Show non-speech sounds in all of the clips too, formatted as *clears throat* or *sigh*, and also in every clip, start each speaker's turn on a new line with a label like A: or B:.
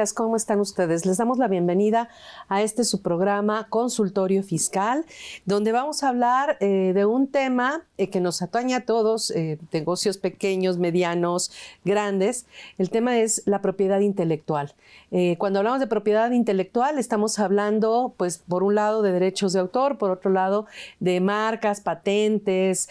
A: ¿Cómo están ustedes? Les damos la bienvenida a este su programa Consultorio Fiscal, donde vamos a hablar eh, de un tema eh, que nos atañe a todos, eh, negocios pequeños, medianos, grandes. El tema es la propiedad intelectual. cuando hablamos de propiedad intelectual, estamos hablando, pues, por un lado de derechos de autor, por otro lado de marcas, patentes,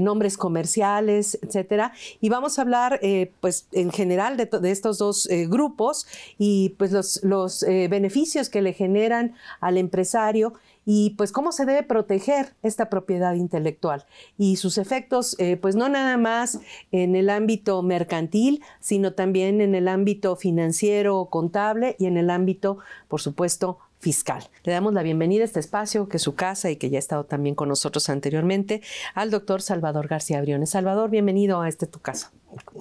A: nombres comerciales, etcétera. Y vamos a hablar, pues, en general de, de estos dos grupos y pues los, los beneficios que le generan al empresario y pues cómo se debe proteger esta propiedad intelectual y sus efectos, eh, pues no nada más en el ámbito mercantil, sino también en el ámbito financiero, contable y en el ámbito, por supuesto, fiscal. Le damos la bienvenida a este espacio, que es su casa y que ya ha estado también con nosotros anteriormente, al doctor Salvador García Briones. Salvador, bienvenido a este tu casa.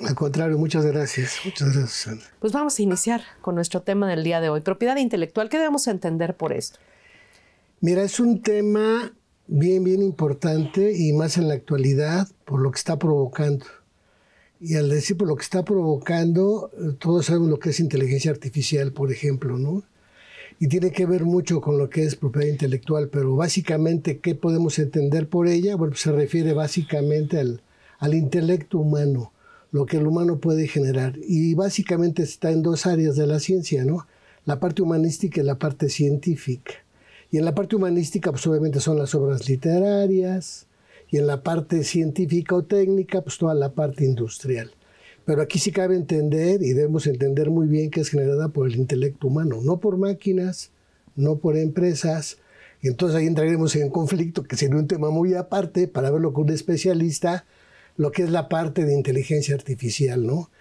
B: Al contrario, muchas gracias. Muchas gracias.
A: Pues vamos a iniciar con nuestro tema del día de hoy, propiedad intelectual. ¿Qué debemos entender por esto?
B: Mira, es un tema bien, bien importante y más en la actualidad por lo que está provocando. Y al decir por lo que está provocando, todos sabemos lo que es inteligencia artificial, por ejemplo, ¿no? Y tiene que ver mucho con lo que es propiedad intelectual, pero básicamente, ¿qué podemos entender por ella? Pues se refiere básicamente al, al intelecto humano, lo que el humano puede generar. Y básicamente está en dos áreas de la ciencia, ¿no? La parte humanística y la parte científica. Y en la parte humanística, pues obviamente son las obras literarias, y en la parte científica o técnica, pues toda la parte industrial. Pero aquí sí cabe entender, y debemos entender muy bien, que es generada por el intelecto humano, no por máquinas, no por empresas. Y entonces ahí entraremos en conflicto, que sería un tema muy aparte para verlo con un especialista, lo que es la parte de inteligencia artificial, ¿no?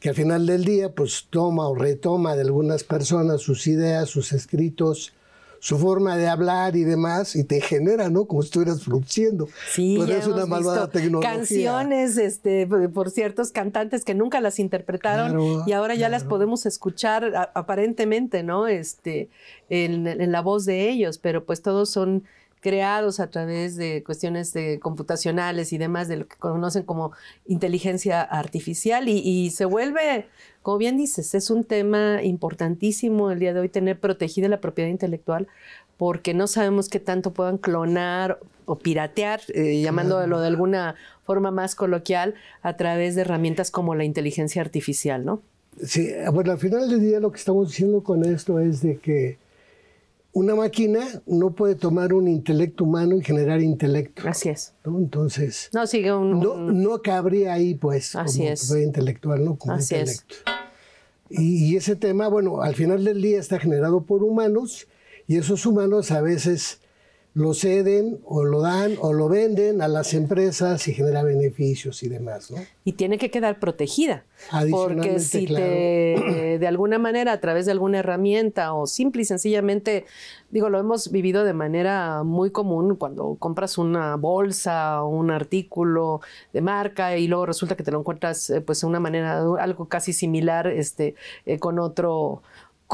B: Que al final del día, pues toma o retoma de algunas personas sus ideas, sus escritos, su forma de hablar y demás, y te genera, ¿no? Como si estuvieras produciendo.
A: Sí, Pero es una malvada tecnología. Canciones este, por ciertos cantantes que nunca las interpretaron y ahora ya las podemos escuchar aparentemente, ¿no? Este, en, en la voz de ellos, pero pues todos son creados a través de cuestiones de computacionales y demás, de lo que conocen como inteligencia artificial, y, se vuelve, como bien dices, es un tema importantísimo el día de hoy tener protegida la propiedad intelectual, porque no sabemos qué tanto puedan clonar o piratear, eh, llamándolo de alguna forma más coloquial, a través de herramientas como la inteligencia artificial, ¿no?
B: Sí, bueno, al final del día lo que estamos diciendo con esto es de que una máquina no puede tomar un intelecto humano y generar intelecto.
A: Así es.
B: Entonces,
A: no, sigue un,
B: no, no, cabría ahí, pues,
A: Así
B: como
A: es.
B: intelectual, ¿no? Como
A: Así
B: intelecto. Es. Y, y, ese tema, bueno, al final del día está generado por humanos y esos humanos a veces lo ceden o lo dan o lo venden a las empresas y genera beneficios y demás, ¿no?
A: Y tiene que quedar protegida. Porque si te, de alguna manera, a través de alguna herramienta o simple y sencillamente, digo, lo hemos vivido de manera muy común cuando compras una bolsa o un artículo de marca y luego resulta que te lo encuentras eh, pues de una manera, algo casi similar este, eh, con otro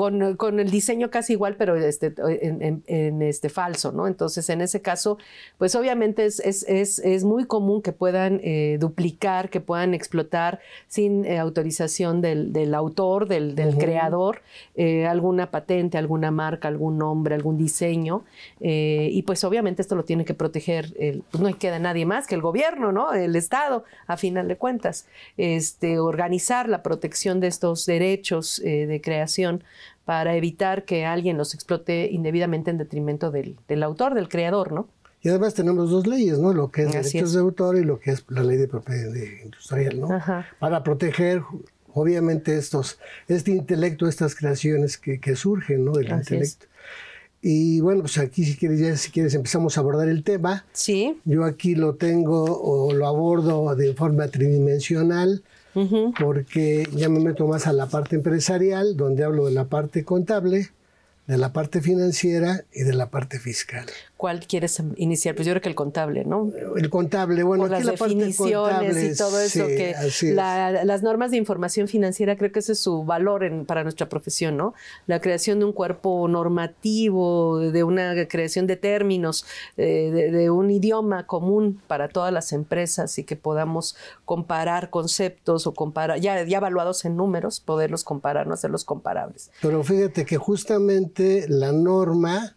A: con, el diseño casi igual, pero este, en, este falso, ¿no? Entonces, en ese caso, pues obviamente es, es, muy común que puedan eh, duplicar, que puedan explotar sin eh, autorización del, autor, del, creador, eh, alguna patente, alguna marca, algún nombre, algún diseño. y pues obviamente esto lo tiene que proteger, el, pues no queda nadie más que el gobierno, ¿no? El Estado, a final de cuentas. Este, organizar la protección de estos derechos de creación para evitar que alguien los explote indebidamente en detrimento del, autor, del creador, ¿no?
B: Y además tenemos dos leyes, ¿no? Lo que es derechos de autor y lo que es la ley de propiedad industrial, ¿no? Para proteger, obviamente, estos, este intelecto, estas creaciones que, surgen, ¿no? Del intelecto. Y bueno, pues aquí si quieres, ya si quieres empezamos a abordar el tema.
A: Sí.
B: Yo aquí lo tengo o lo abordo de forma tridimensional porque ya me meto más a la parte empresarial, donde hablo de la parte contable, de la parte financiera y de la parte fiscal.
A: ¿Cuál quieres iniciar? Pues yo creo que el contable, ¿no?
B: El contable, bueno,
A: Por
B: aquí
A: las
B: la parte
A: definiciones y todo eso,
B: sí,
A: que
B: es.
A: la- las normas de información financiera, creo que ese es su valor en- para nuestra profesión, ¿no? La creación de un cuerpo normativo, de una creación de términos, eh, de, de un idioma común para todas las empresas y que podamos comparar conceptos o comparar, ya, ya evaluados en números, poderlos comparar, no hacerlos comparables.
B: Pero fíjate que justamente la norma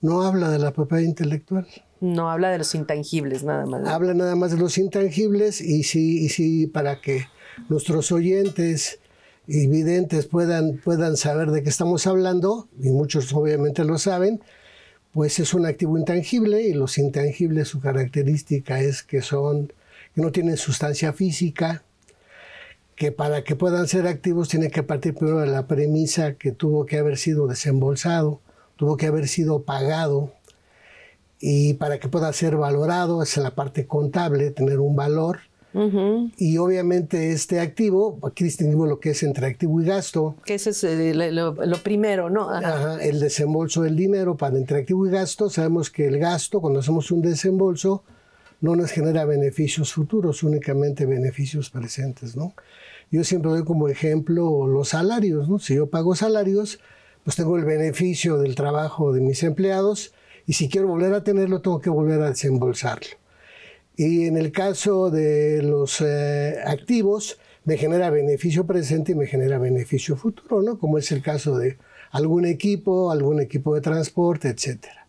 B: no habla de la propiedad intelectual.
A: No habla de los intangibles nada más.
B: Habla nada más de los intangibles y sí, y sí para que nuestros oyentes y videntes puedan, puedan saber de qué estamos hablando, y muchos obviamente lo saben, pues es un activo intangible y los intangibles su característica es que son, que no tienen sustancia física, que para que puedan ser activos tiene que partir primero de la premisa que tuvo que haber sido desembolsado, tuvo que haber sido pagado, y para que pueda ser valorado es en la parte contable, tener un valor. Y obviamente este activo, aquí distinguimos lo que es entre activo y gasto,
A: Que ese es eh, lo, lo primero, ¿no? Ajá.
B: Ajá, el desembolso del dinero para entre activo y gasto. Sabemos que el gasto, cuando hacemos un desembolso, no nos genera beneficios futuros, únicamente beneficios presentes, ¿no? Yo siempre doy como ejemplo los salarios, ¿no? Si yo pago salarios, pues tengo el beneficio del trabajo de mis empleados y si quiero volver a tenerlo, tengo que volver a desembolsarlo. Y en el caso de los eh, activos, me genera beneficio presente y me genera beneficio futuro, ¿no? Como es el caso de algún equipo, algún equipo de transporte, etcétera.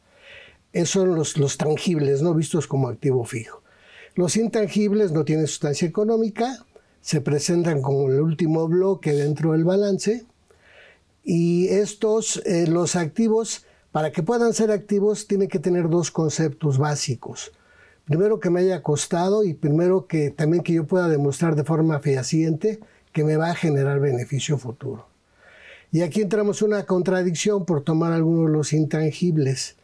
B: Esos son los, los tangibles, ¿no? Vistos como activo fijo. Los intangibles no tienen sustancia económica, se presentan como el último bloque dentro del balance y estos, eh, los activos, para que puedan ser activos, tienen que tener dos conceptos básicos. Primero que me haya costado y primero que también que yo pueda demostrar de forma fehaciente que me va a generar beneficio futuro. Y aquí entramos en una contradicción por tomar algunos de los intangibles.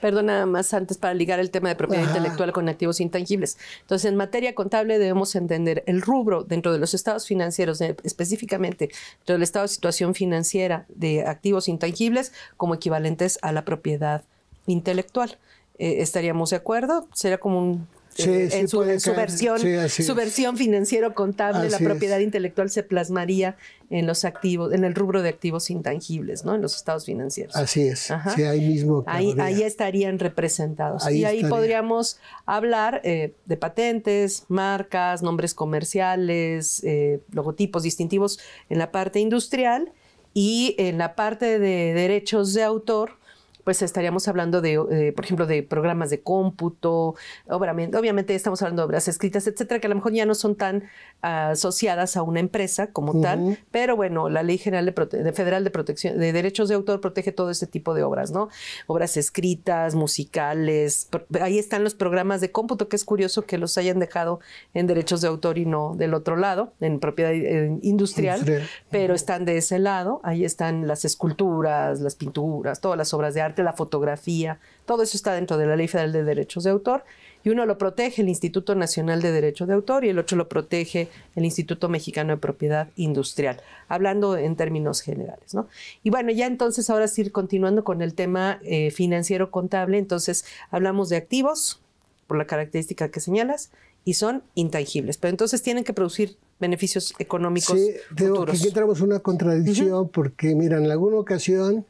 A: Perdón, nada más antes para ligar el tema de propiedad
B: Ajá.
A: intelectual con activos intangibles. Entonces, en materia contable debemos entender el rubro dentro de los estados financieros, específicamente dentro del estado de situación financiera de activos intangibles como equivalentes a la propiedad intelectual. Eh, ¿Estaríamos de acuerdo? Sería como un...
B: Sí,
A: eh,
B: sí
A: en su, en versión,
B: Sí,
A: su versión financiero contable, la
B: es.
A: propiedad intelectual se plasmaría en los activos, en el rubro de activos intangibles, ¿no? En los estados financieros.
B: Así es. Sí, ahí mismo.
A: Ahí,
B: cabría.
A: ahí estarían representados.
B: Ahí
A: y ahí
B: estaría.
A: podríamos hablar eh, de patentes, marcas, nombres comerciales, eh, logotipos distintivos en la parte industrial y en la parte de derechos de autor. Pues estaríamos hablando de, eh, por ejemplo, de programas de cómputo, obviamente, obviamente estamos hablando de obras escritas, etcétera, que a lo mejor ya no son tan ah, asociadas a una empresa como tal, pero bueno, la Ley General de, Prote- Federal de Protección de Derechos de Autor protege todo este tipo de obras, ¿no? Obras escritas, musicales, ahí están los programas de cómputo, que es curioso que los hayan dejado en derechos de autor y no del otro lado, en propiedad eh, industrial,
B: Industrial.
A: pero están de ese lado, ahí están las esculturas, las pinturas, todas las obras de arte, la fotografía, todo eso está dentro de la Ley Federal de Derechos de Autor y uno lo protege el Instituto Nacional de Derecho de Autor y el otro lo protege el Instituto Mexicano de Propiedad Industrial, hablando en términos generales, ¿no? Y bueno, ya entonces ahora sí continuando con el tema eh, financiero contable, entonces hablamos de activos por la característica que señalas y son intangibles, pero entonces tienen que producir beneficios económicos
B: Sí, digo,
A: futuros.
B: aquí entramos una contradicción porque, mira, en alguna ocasión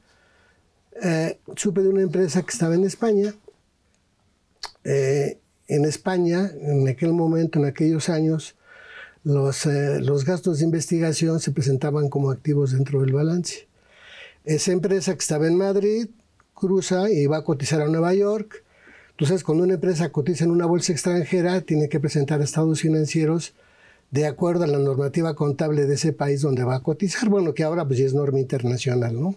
B: eh, supe de una empresa que estaba en España. Eh, en España, en aquel momento, en aquellos años, los, eh, los gastos de investigación se presentaban como activos dentro del balance. Esa empresa que estaba en Madrid cruza y va a cotizar a Nueva York. Entonces, cuando una empresa cotiza en una bolsa extranjera, tiene que presentar estados financieros de acuerdo a la normativa contable de ese país donde va a cotizar. Bueno, que ahora pues ya es norma internacional, ¿no?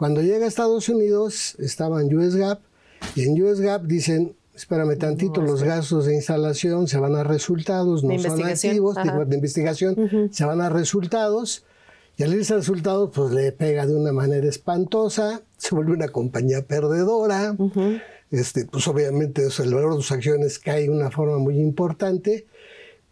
B: Cuando llega a Estados Unidos, estaba en US GAAP y en US GAAP dicen, espérame tantito, los gastos de instalación se van a resultados, no son activos, de investigación, se van a resultados. Y al irse a resultados, pues le pega de una manera espantosa, se vuelve una compañía perdedora. este, pues obviamente el valor de sus acciones cae de una forma muy importante,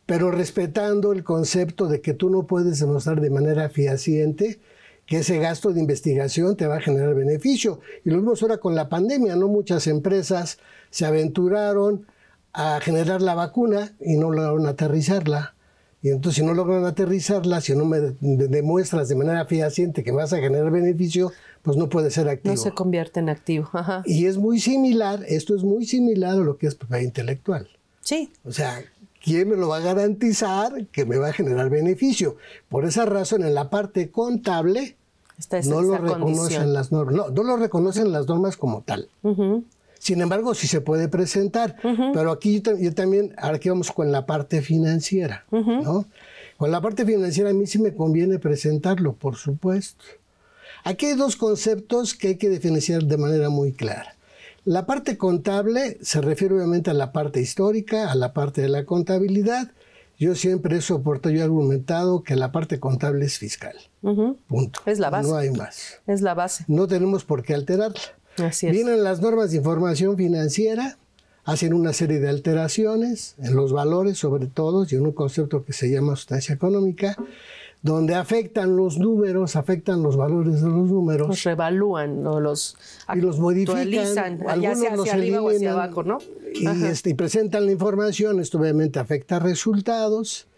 B: pero respetando el concepto de que tú no puedes demostrar de manera fehaciente que ese gasto de investigación te va a generar beneficio. Y lo vimos ahora con la pandemia, ¿no? Muchas empresas se aventuraron a generar la vacuna y no lograron aterrizarla. Y entonces si no logran aterrizarla, si no me demuestras de manera fehaciente que vas a generar beneficio, pues no puede ser activo.
A: No se convierte en activo.
B: Y es muy similar, esto es muy similar a lo que es propiedad intelectual.
A: Sí.
B: O sea, ¿quién me lo va a garantizar que me va a generar beneficio? Por esa razón, en la parte contable, no lo reconocen las normas. No, no lo reconocen las normas como tal. Sin embargo, sí se puede presentar. Pero aquí yo, también, ahora que vamos con la parte financiera, ¿no? Con la parte financiera a mí sí me conviene presentarlo, por supuesto. Aquí hay dos conceptos que hay que diferenciar de manera muy clara. La parte contable se refiere obviamente a la parte histórica, a la parte de la contabilidad. Yo siempre he soportado y argumentado que la parte contable es fiscal. Punto.
A: Es la base.
B: No hay más.
A: Es la base.
B: No tenemos por qué alterarla. Vienen las normas de información financiera, hacen una serie de alteraciones en los valores, sobre todo, y en un concepto que se llama sustancia económica, donde afectan los números, afectan los valores de los números.
A: Los revalúan, ¿no? los
B: y los modifican,
A: algunos los arriba o hacia abajo, ¿no?
B: Y, este, y presentan la información, esto obviamente afecta resultados,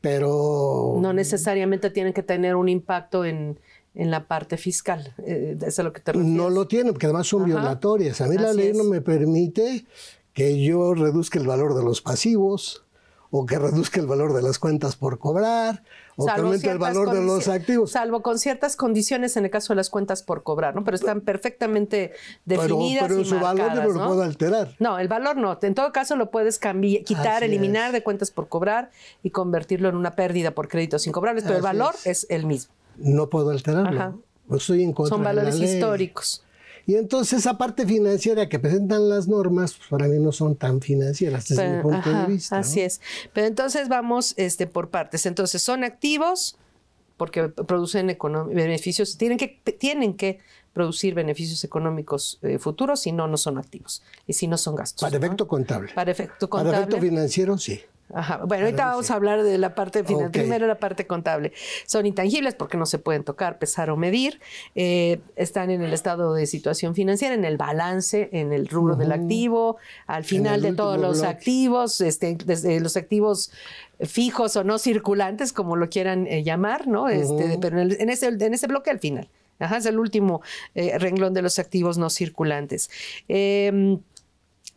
B: pero...
A: No necesariamente tienen que tener un impacto en, en la parte fiscal. Eh, ¿Eso es lo que te refieres?
B: No lo tiene, porque además son violatorias. A mí la ley no me permite que yo reduzca el valor de los pasivos o que reduzca el valor de las cuentas por cobrar o que aumente el valor de los activos.
A: Salvo con ciertas condiciones en el caso de las cuentas por cobrar, ¿no? Pero están perfectamente definidas
B: pero,
A: pero
B: su valor no lo puedo alterar.
A: No, el valor no. En todo caso lo puedes cambiar, quitar, eliminar de cuentas por cobrar y convertirlo en una pérdida por créditos incobrables, pero el valor es el mismo
B: no puedo alterarlo. Estoy en contra
A: Son valores históricos.
B: Y entonces esa parte financiera que presentan las normas, pues para mí no son tan financieras desde mi punto de vista.
A: Así es. Pero entonces vamos este, por partes. Entonces son activos porque producen beneficios, tienen que, tienen que producir beneficios económicos eh, futuros, si no, no son activos. Y si no son gastos.
B: Para efecto contable.
A: Para efecto contable.
B: Para efecto financiero, sí.
A: Bueno, ahorita vamos a hablar de la parte final. Primero la parte contable. Son intangibles porque no se pueden tocar, pesar o medir. Eh, están en el estado de situación financiera, en el balance, en el rubro del activo, al final de todos los activos, este, desde los activos fijos o no circulantes, como lo quieran eh, llamar, ¿no? Este, pero en, ese, en ese bloque al final. Ajá, es el último eh, renglón de los activos no circulantes. Eh,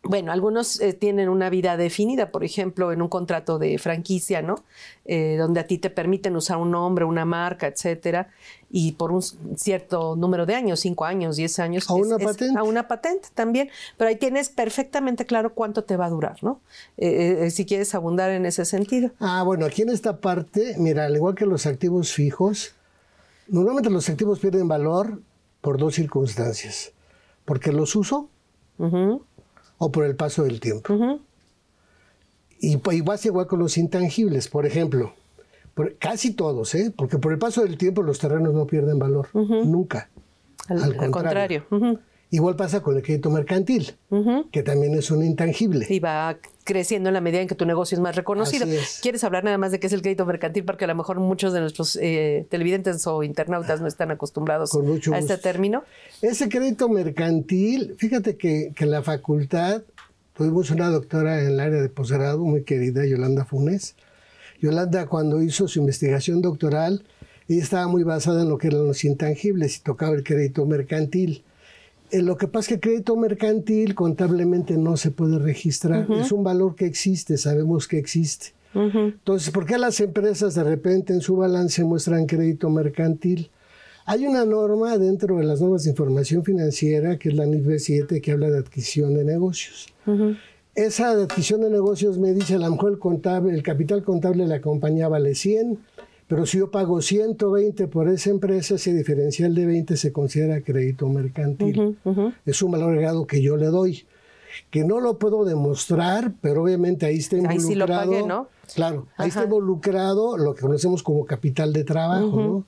A: bueno, algunos eh, tienen una vida definida, por ejemplo, en un contrato de franquicia, ¿no? Eh, donde a ti te permiten usar un nombre, una marca, etcétera, y por un cierto número de años, cinco años, diez años.
B: A una patente.
A: a una patente también, pero ahí tienes perfectamente claro cuánto te va a durar, ¿no? Eh, si quieres abundar en ese sentido.
B: Ah, bueno, aquí en esta parte, mira, al igual que los activos fijos, normalmente los activos pierden valor por dos circunstancias. Porque los uso o por el paso del tiempo. Y pues, igual igual con los intangibles, por ejemplo. casi todos, ¿eh? porque por el paso del tiempo los terrenos no pierden valor, nunca.
A: Al, contrario.
B: Igual pasa con el crédito mercantil, que también es un intangible.
A: Y va creciendo en la medida en que tu negocio es más reconocido. ¿Quieres hablar nada más de qué es el crédito mercantil? Porque a lo mejor muchos de nuestros eh, televidentes o internautas no están acostumbrados a este término.
B: Ese crédito mercantil, fíjate que, que la facultad, tuvimos una doctora en el área de posgrado muy querida, Yolanda Funes. Yolanda, cuando hizo su investigación doctoral, ella estaba muy basada en lo que eran los intangibles y tocaba el crédito mercantil. Eh, lo que pasa es que el crédito mercantil contablemente no se puede registrar. Es un valor que existe, sabemos que existe. Entonces, ¿por qué las empresas de repente en su balance muestran crédito mercantil? Hay una norma dentro de las normas de información financiera, que es la NIF 7, que habla de adquisición de negocios. Esa adquisición de negocios me dice, a lo mejor el, contable, el capital contable de la compañía vale 100, pero si yo pago 120 por esa empresa, ese diferencial de 20 se considera crédito mercantil. Es un valor agregado que yo le doy, que no lo puedo demostrar, pero obviamente ahí está involucrado. Ahí sí lo pagué, ¿no? Claro, ahí está involucrado lo que conocemos como capital de trabajo, ¿no?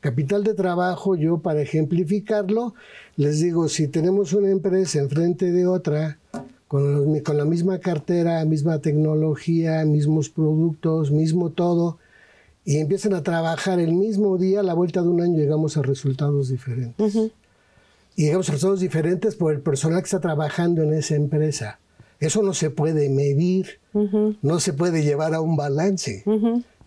B: Capital de trabajo, yo para ejemplificarlo, les digo, si tenemos una empresa enfrente de otra, con, con la misma cartera, misma tecnología, mismos productos, mismo todo, y empiezan a trabajar el mismo día, a la vuelta de un año llegamos a resultados diferentes. Y llegamos a resultados diferentes por el personal que está trabajando en esa empresa. Eso no se puede medir, no se puede llevar a un balance.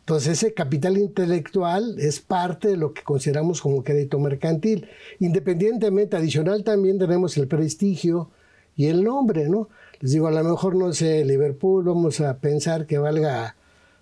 B: Entonces ese capital intelectual es parte de lo que consideramos como crédito mercantil. Independientemente, adicional también tenemos el prestigio y el nombre, ¿no? Les digo, a lo mejor, no sé, Liverpool, vamos a pensar que valga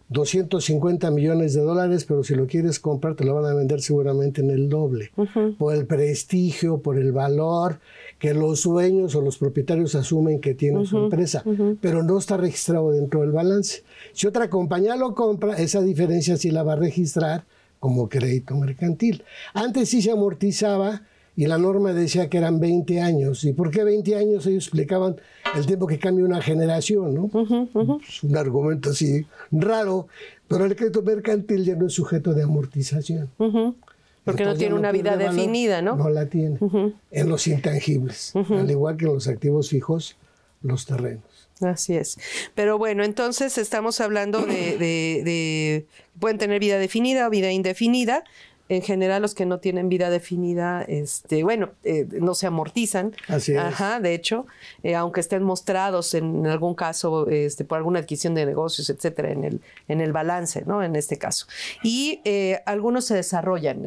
B: 250 millones de dólares, pero si lo quieres comprar te lo van a vender seguramente en el doble. Por el prestigio, por el valor que los dueños o los propietarios asumen que tiene su empresa, pero no está registrado dentro del balance. Si otra compañía lo compra, esa diferencia sí la va a registrar como crédito mercantil. Antes sí se amortizaba y la norma decía que eran 20 años. ¿Y por qué 20 años? Ellos explicaban el tiempo que cambia una generación, ¿no? Es un argumento así raro, pero el crédito mercantil ya no es sujeto de amortización.
A: Porque no tiene una vida definida, ¿no?
B: No la tiene. En los intangibles, al igual que en los activos fijos, los terrenos.
A: Así es. Pero bueno, entonces estamos hablando de, de, pueden tener vida definida o vida indefinida en general los que no tienen vida definida, este, bueno, eh, no se amortizan.
B: Así es.
A: Ajá, de hecho, eh, aunque estén mostrados en algún caso este, por alguna adquisición de negocios, etcétera, en el, en el balance, ¿no? En este caso. Y eh, algunos se desarrollan.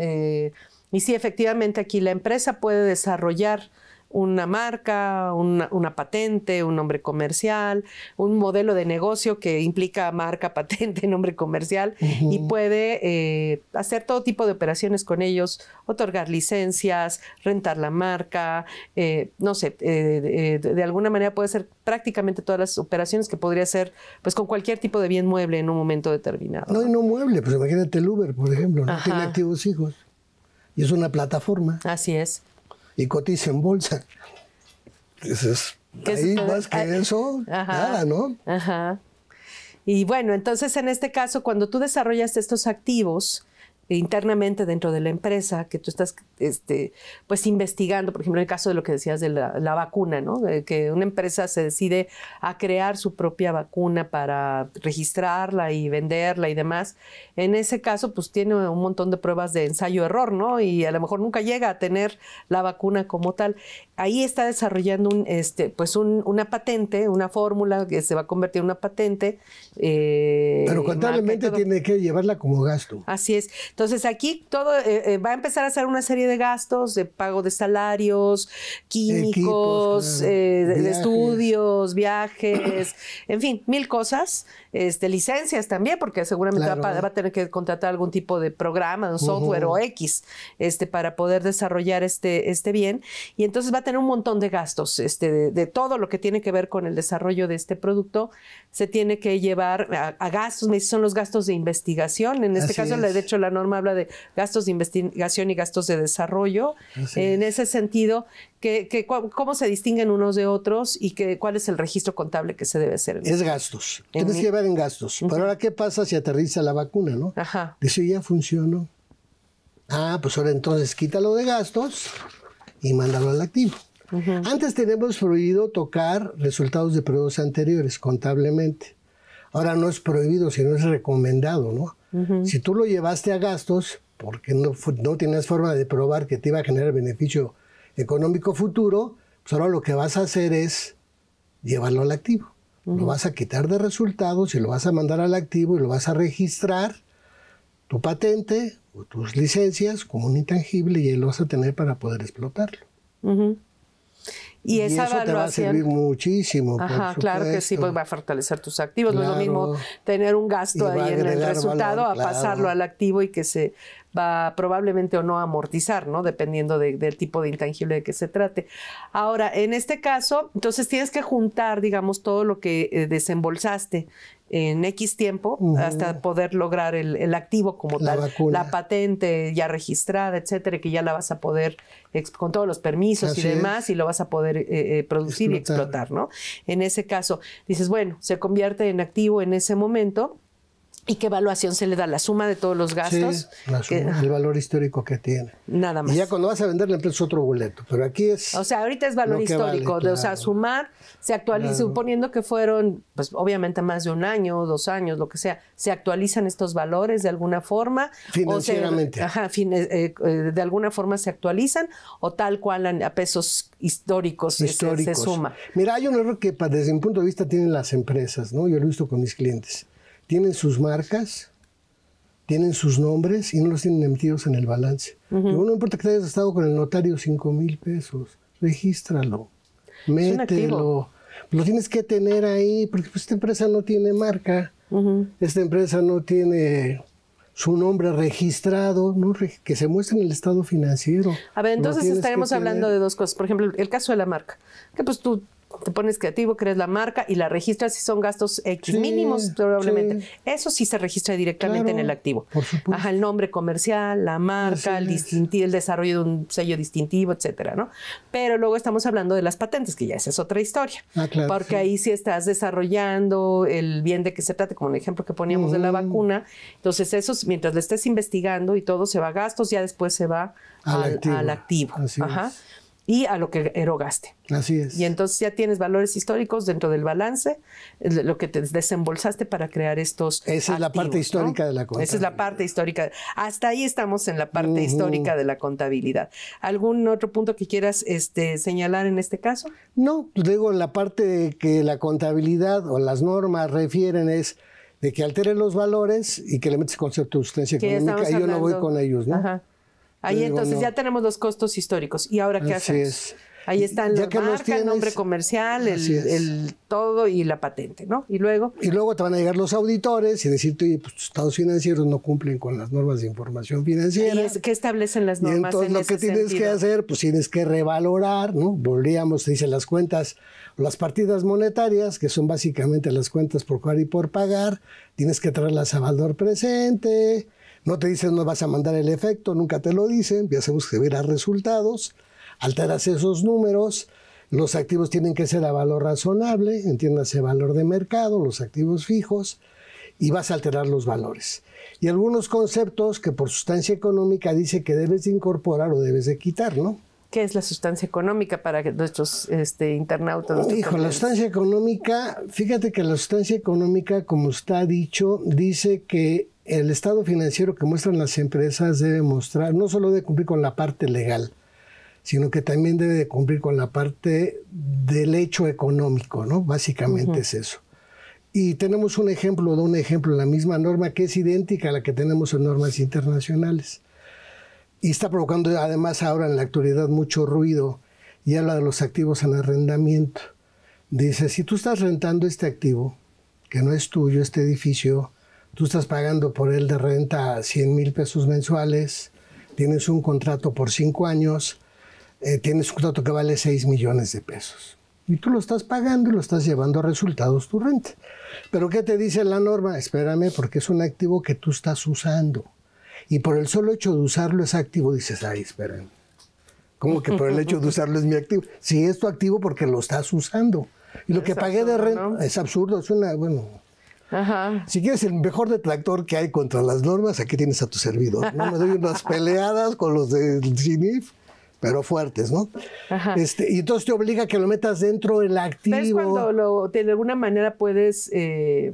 A: y sí, efectivamente, aquí la empresa puede desarrollar una marca, una, patente, un nombre comercial, un modelo de negocio que implica marca, *laughs* patente, nombre comercial y puede eh, hacer todo tipo de operaciones con ellos, otorgar licencias, rentar la marca, eh, no sé, eh, de, alguna manera puede ser prácticamente todas las operaciones que podría hacer pues con cualquier tipo de bien mueble en un momento determinado.
B: No, y no mueble, pues imagínate el Uber, por ejemplo, no tiene activos hijos. Y es una plataforma.
A: Así es
B: y cotiza en bolsa. Entonces, ahí más que eso, nada, ¿no?
A: Ajá. Y bueno, entonces en este caso, cuando tú desarrollas estos activos, internamente dentro de la empresa que tú estás este, pues investigando, por ejemplo, en el caso de lo que decías de la, vacuna, ¿no? que una empresa se decide a crear su propia vacuna para registrarla y venderla y demás. En ese caso, pues tiene un montón de pruebas de ensayo-error, ¿no? Y a lo mejor nunca llega a tener la vacuna como tal. Ahí está desarrollando un, este, pues una patente, una fórmula que se va a convertir en una patente.
B: Eh, Pero contablemente tiene que llevarla como gasto.
A: Así es. Entonces aquí todo eh, eh, va a empezar a hacer una serie de gastos de pago de salarios, químicos, eh, de, estudios, viajes, en fin, mil cosas, este, licencias también, porque seguramente va, a tener que contratar algún tipo de programa, un software o X, este, para poder desarrollar este, este bien. Y entonces va a tener un montón de gastos, este, de, todo lo que tiene que ver con el desarrollo de este producto, se tiene que llevar a, gastos, me son los gastos de investigación. En este caso, de hecho, la norma habla de gastos de investigación y gastos de desarrollo. en ese sentido, que, ¿cómo se distinguen unos de otros y que, cuál es el registro contable que se debe hacer?
B: Es gastos. Tienes que llevar en gastos. Pero ahora, ¿qué pasa si aterriza la vacuna, no?
A: Ajá.
B: Dice, ya funcionó. Ah, pues ahora entonces quítalo de gastos y mándalo al activo. Antes tenemos prohibido tocar resultados de periodos anteriores contablemente. Ahora no es prohibido, sino es recomendado, ¿no? Si tú lo llevaste a gastos, porque no, no tienes forma de probar que te iba a generar beneficio económico futuro, pues ahora lo que vas a hacer es llevarlo al activo. Lo vas a quitar de resultados y lo vas a mandar al activo y lo vas a registrar tu patente o tus licencias como un intangible y ahí lo vas a tener para poder explotarlo.
A: Y, esa
B: eso te va a servir muchísimo.
A: Ajá, claro que sí, pues va a fortalecer tus activos. no es lo mismo tener un gasto ahí en el resultado a pasarlo al activo y que se va probablemente o no a amortizar, ¿no? Dependiendo del tipo de intangible de que se trate. Ahora, en este caso, entonces tienes que juntar, digamos, todo lo que eh, desembolsaste en X tiempo hasta poder lograr el, activo como tal, la patente ya registrada, etcétera, que ya la vas a poder con todos los permisos y demás y lo vas a poder eh, eh, producir y explotar, ¿no? En ese caso, dices, bueno, se convierte en activo en ese momento ¿Y qué evaluación se le da? ¿La suma de todos los gastos?
B: Sí, la suma, el valor histórico que tiene.
A: Nada más.
B: Y ya cuando vas a vender la empresa es otro boleto, pero aquí es...
A: O sea, ahorita es valor histórico,
B: vale,
A: de, o sea, sumar, se actualiza,
B: Claro.
A: suponiendo que fueron, pues obviamente más de un año, dos años, lo que sea, ¿se actualizan estos valores de alguna forma?
B: Financieramente.
A: O se, ajá, fin- eh, eh, de alguna forma se actualizan o tal cual a, a pesos históricos, se- se-
B: históricos.
A: se suma.
B: Mira, hay un error que desde mi punto de vista tienen las empresas, ¿no? Yo lo he visto con mis clientes. Tienen sus marcas, tienen sus nombres y no los tienen emitidos en el balance. Digo, no importa que te hayas gastado con el notario 5 mil pesos, regístralo, mételo. Lo tienes que tener ahí porque pues, esta empresa no tiene marca, esta empresa no tiene su nombre registrado, ¿no? Que se muestre en el estado financiero.
A: A ver, entonces estaremos hablando de dos cosas. Por ejemplo, el caso de la marca, que pues tú te pones creativo, crees la marca y la registras si son gastos X
B: Sí,
A: mínimos probablemente.
B: sí.
A: Eso sí se registra directamente
B: Claro,
A: en el activo.
B: por supuesto.
A: Ajá, el nombre comercial, la marca, el distintivo, el desarrollo de un sello distintivo, etcétera, ¿no? Pero luego estamos hablando de las patentes, que ya esa es otra historia.
B: Ah, claro,
A: Porque
B: sí.
A: ahí sí estás desarrollando el bien de que se trate, como el ejemplo que poníamos de la vacuna. Entonces, eso, mientras le estés investigando y todo, se va a gastos, ya después se va
B: Al
A: al,
B: activo.
A: al activo.
B: Así
A: Ajá.
B: es.
A: Y a lo que erogaste.
B: Así es.
A: Y entonces ya tienes valores históricos dentro del balance, lo que te desembolsaste para crear estos.
B: Esa es la parte histórica de la
A: Esa es la
B: contabilidad.
A: parte histórica. Hasta ahí estamos en la parte histórica de la contabilidad. ¿Algún otro punto que quieras este, señalar en este caso?
B: No, pues digo, la parte que la contabilidad o las normas refieren es de que alteren los valores y que le metes concepto de sustancia económica. Y yo no voy con ellos, ¿no?
A: Ajá. Ahí
B: digo,
A: entonces
B: no.
A: ya tenemos los costos históricos. ¿Y ahora qué
B: Así
A: hacemos?
B: es.
A: Ahí están la
B: que los
A: marca, el
B: tienes,
A: nombre comercial, el, todo y la patente, ¿no? Y luego,
B: Y luego te van a llegar los auditores y decirte, oye, pues tus estados financieros no cumplen con las normas de información financiera.
A: ¿y es- ¿qué establecen las
B: Y
A: normas
B: entonces
A: en
B: lo
A: ese
B: que tienes que hacer, pues tienes que revalorar, ¿no? Volvíamos, te dice las cuentas, las partidas monetarias, que son básicamente las cuentas por cobrar y por pagar, tienes que traerlas a valor presente, no te dicen no vas a mandar el efecto, nunca te lo dicen, ya sabemos que verás resultados, alteras esos números, los activos tienen que ser a valor razonable, entiéndase valor de mercado, los activos fijos, y vas a alterar los valores. Y algunos conceptos que por sustancia económica dice que debes de incorporar o debes de quitar, ¿no?
A: ¿Qué es la sustancia económica para que nuestros este, internautas? nuestros
B: Hijo, la sustancia económica, fíjate que la sustancia económica, como está dicho, dice que el estado financiero que muestran las empresas debe mostrar, no solo debe cumplir con la parte legal, sino que también debe de cumplir con la parte del hecho económico, ¿no? Básicamente es eso. Y tenemos un ejemplo de un ejemplo, la misma norma que es idéntica a la que tenemos en normas internacionales. Y está provocando además ahora en la actualidad mucho ruido y habla de los activos en arrendamiento. Dice, si tú estás rentando este activo, que no es tuyo, este edificio, tú estás pagando por él de renta 100 mil pesos mensuales, tienes un contrato por cinco años, eh, tienes un contrato que vale 6 millones de pesos. Y tú lo estás pagando y lo estás llevando a resultados tu renta. Pero ¿qué te dice la norma? Espérame, porque es un activo que tú estás usando. Y por el solo hecho de usarlo es activo, dices, ay, espérame. ¿Cómo que por el hecho de usarlo es mi activo? Sí, es tu activo porque lo estás usando. Y lo que pagué de renta
A: ¿no?
B: es absurdo, es una, bueno,
A: Ajá.
B: si quieres el mejor detractor que hay contra las normas, aquí tienes a tu servidor. ¿no? Me doy unas *laughs* peleadas con los del CINIF, pero fuertes, ¿no?
A: Ajá.
B: Este, y entonces te obliga a que lo metas dentro del activo.
A: Pero es cuando lo, de alguna manera puedes eh,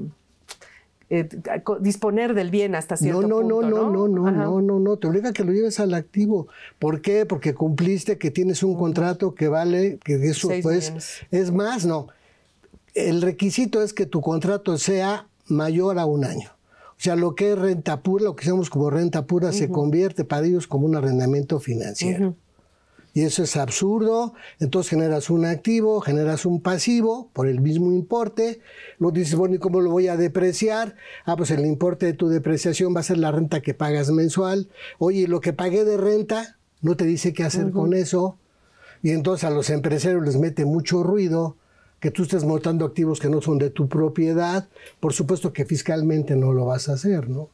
A: eh, disponer del bien hasta cierto
B: No, no,
A: punto,
B: no, no, no,
A: Ajá.
B: no, no, no, te obliga a que lo lleves al activo. ¿Por qué? Porque cumpliste que tienes un contrato que vale, que eso
A: Seis
B: pues
A: millones.
B: es más, no. El requisito es que tu contrato sea mayor a un año. O sea, lo que es renta pura, lo que llamamos como renta pura, se convierte para ellos como un arrendamiento financiero. Y eso es absurdo. Entonces generas un activo, generas un pasivo por el mismo importe. Luego dices, bueno, ¿y cómo lo voy a depreciar? Ah, pues el importe de tu depreciación va a ser la renta que pagas mensual. Oye, lo que pagué de renta, no te dice qué hacer con eso. Y entonces a los empresarios les mete mucho ruido que tú estés montando activos que no son de tu propiedad. Por supuesto que fiscalmente no lo vas a hacer, ¿no?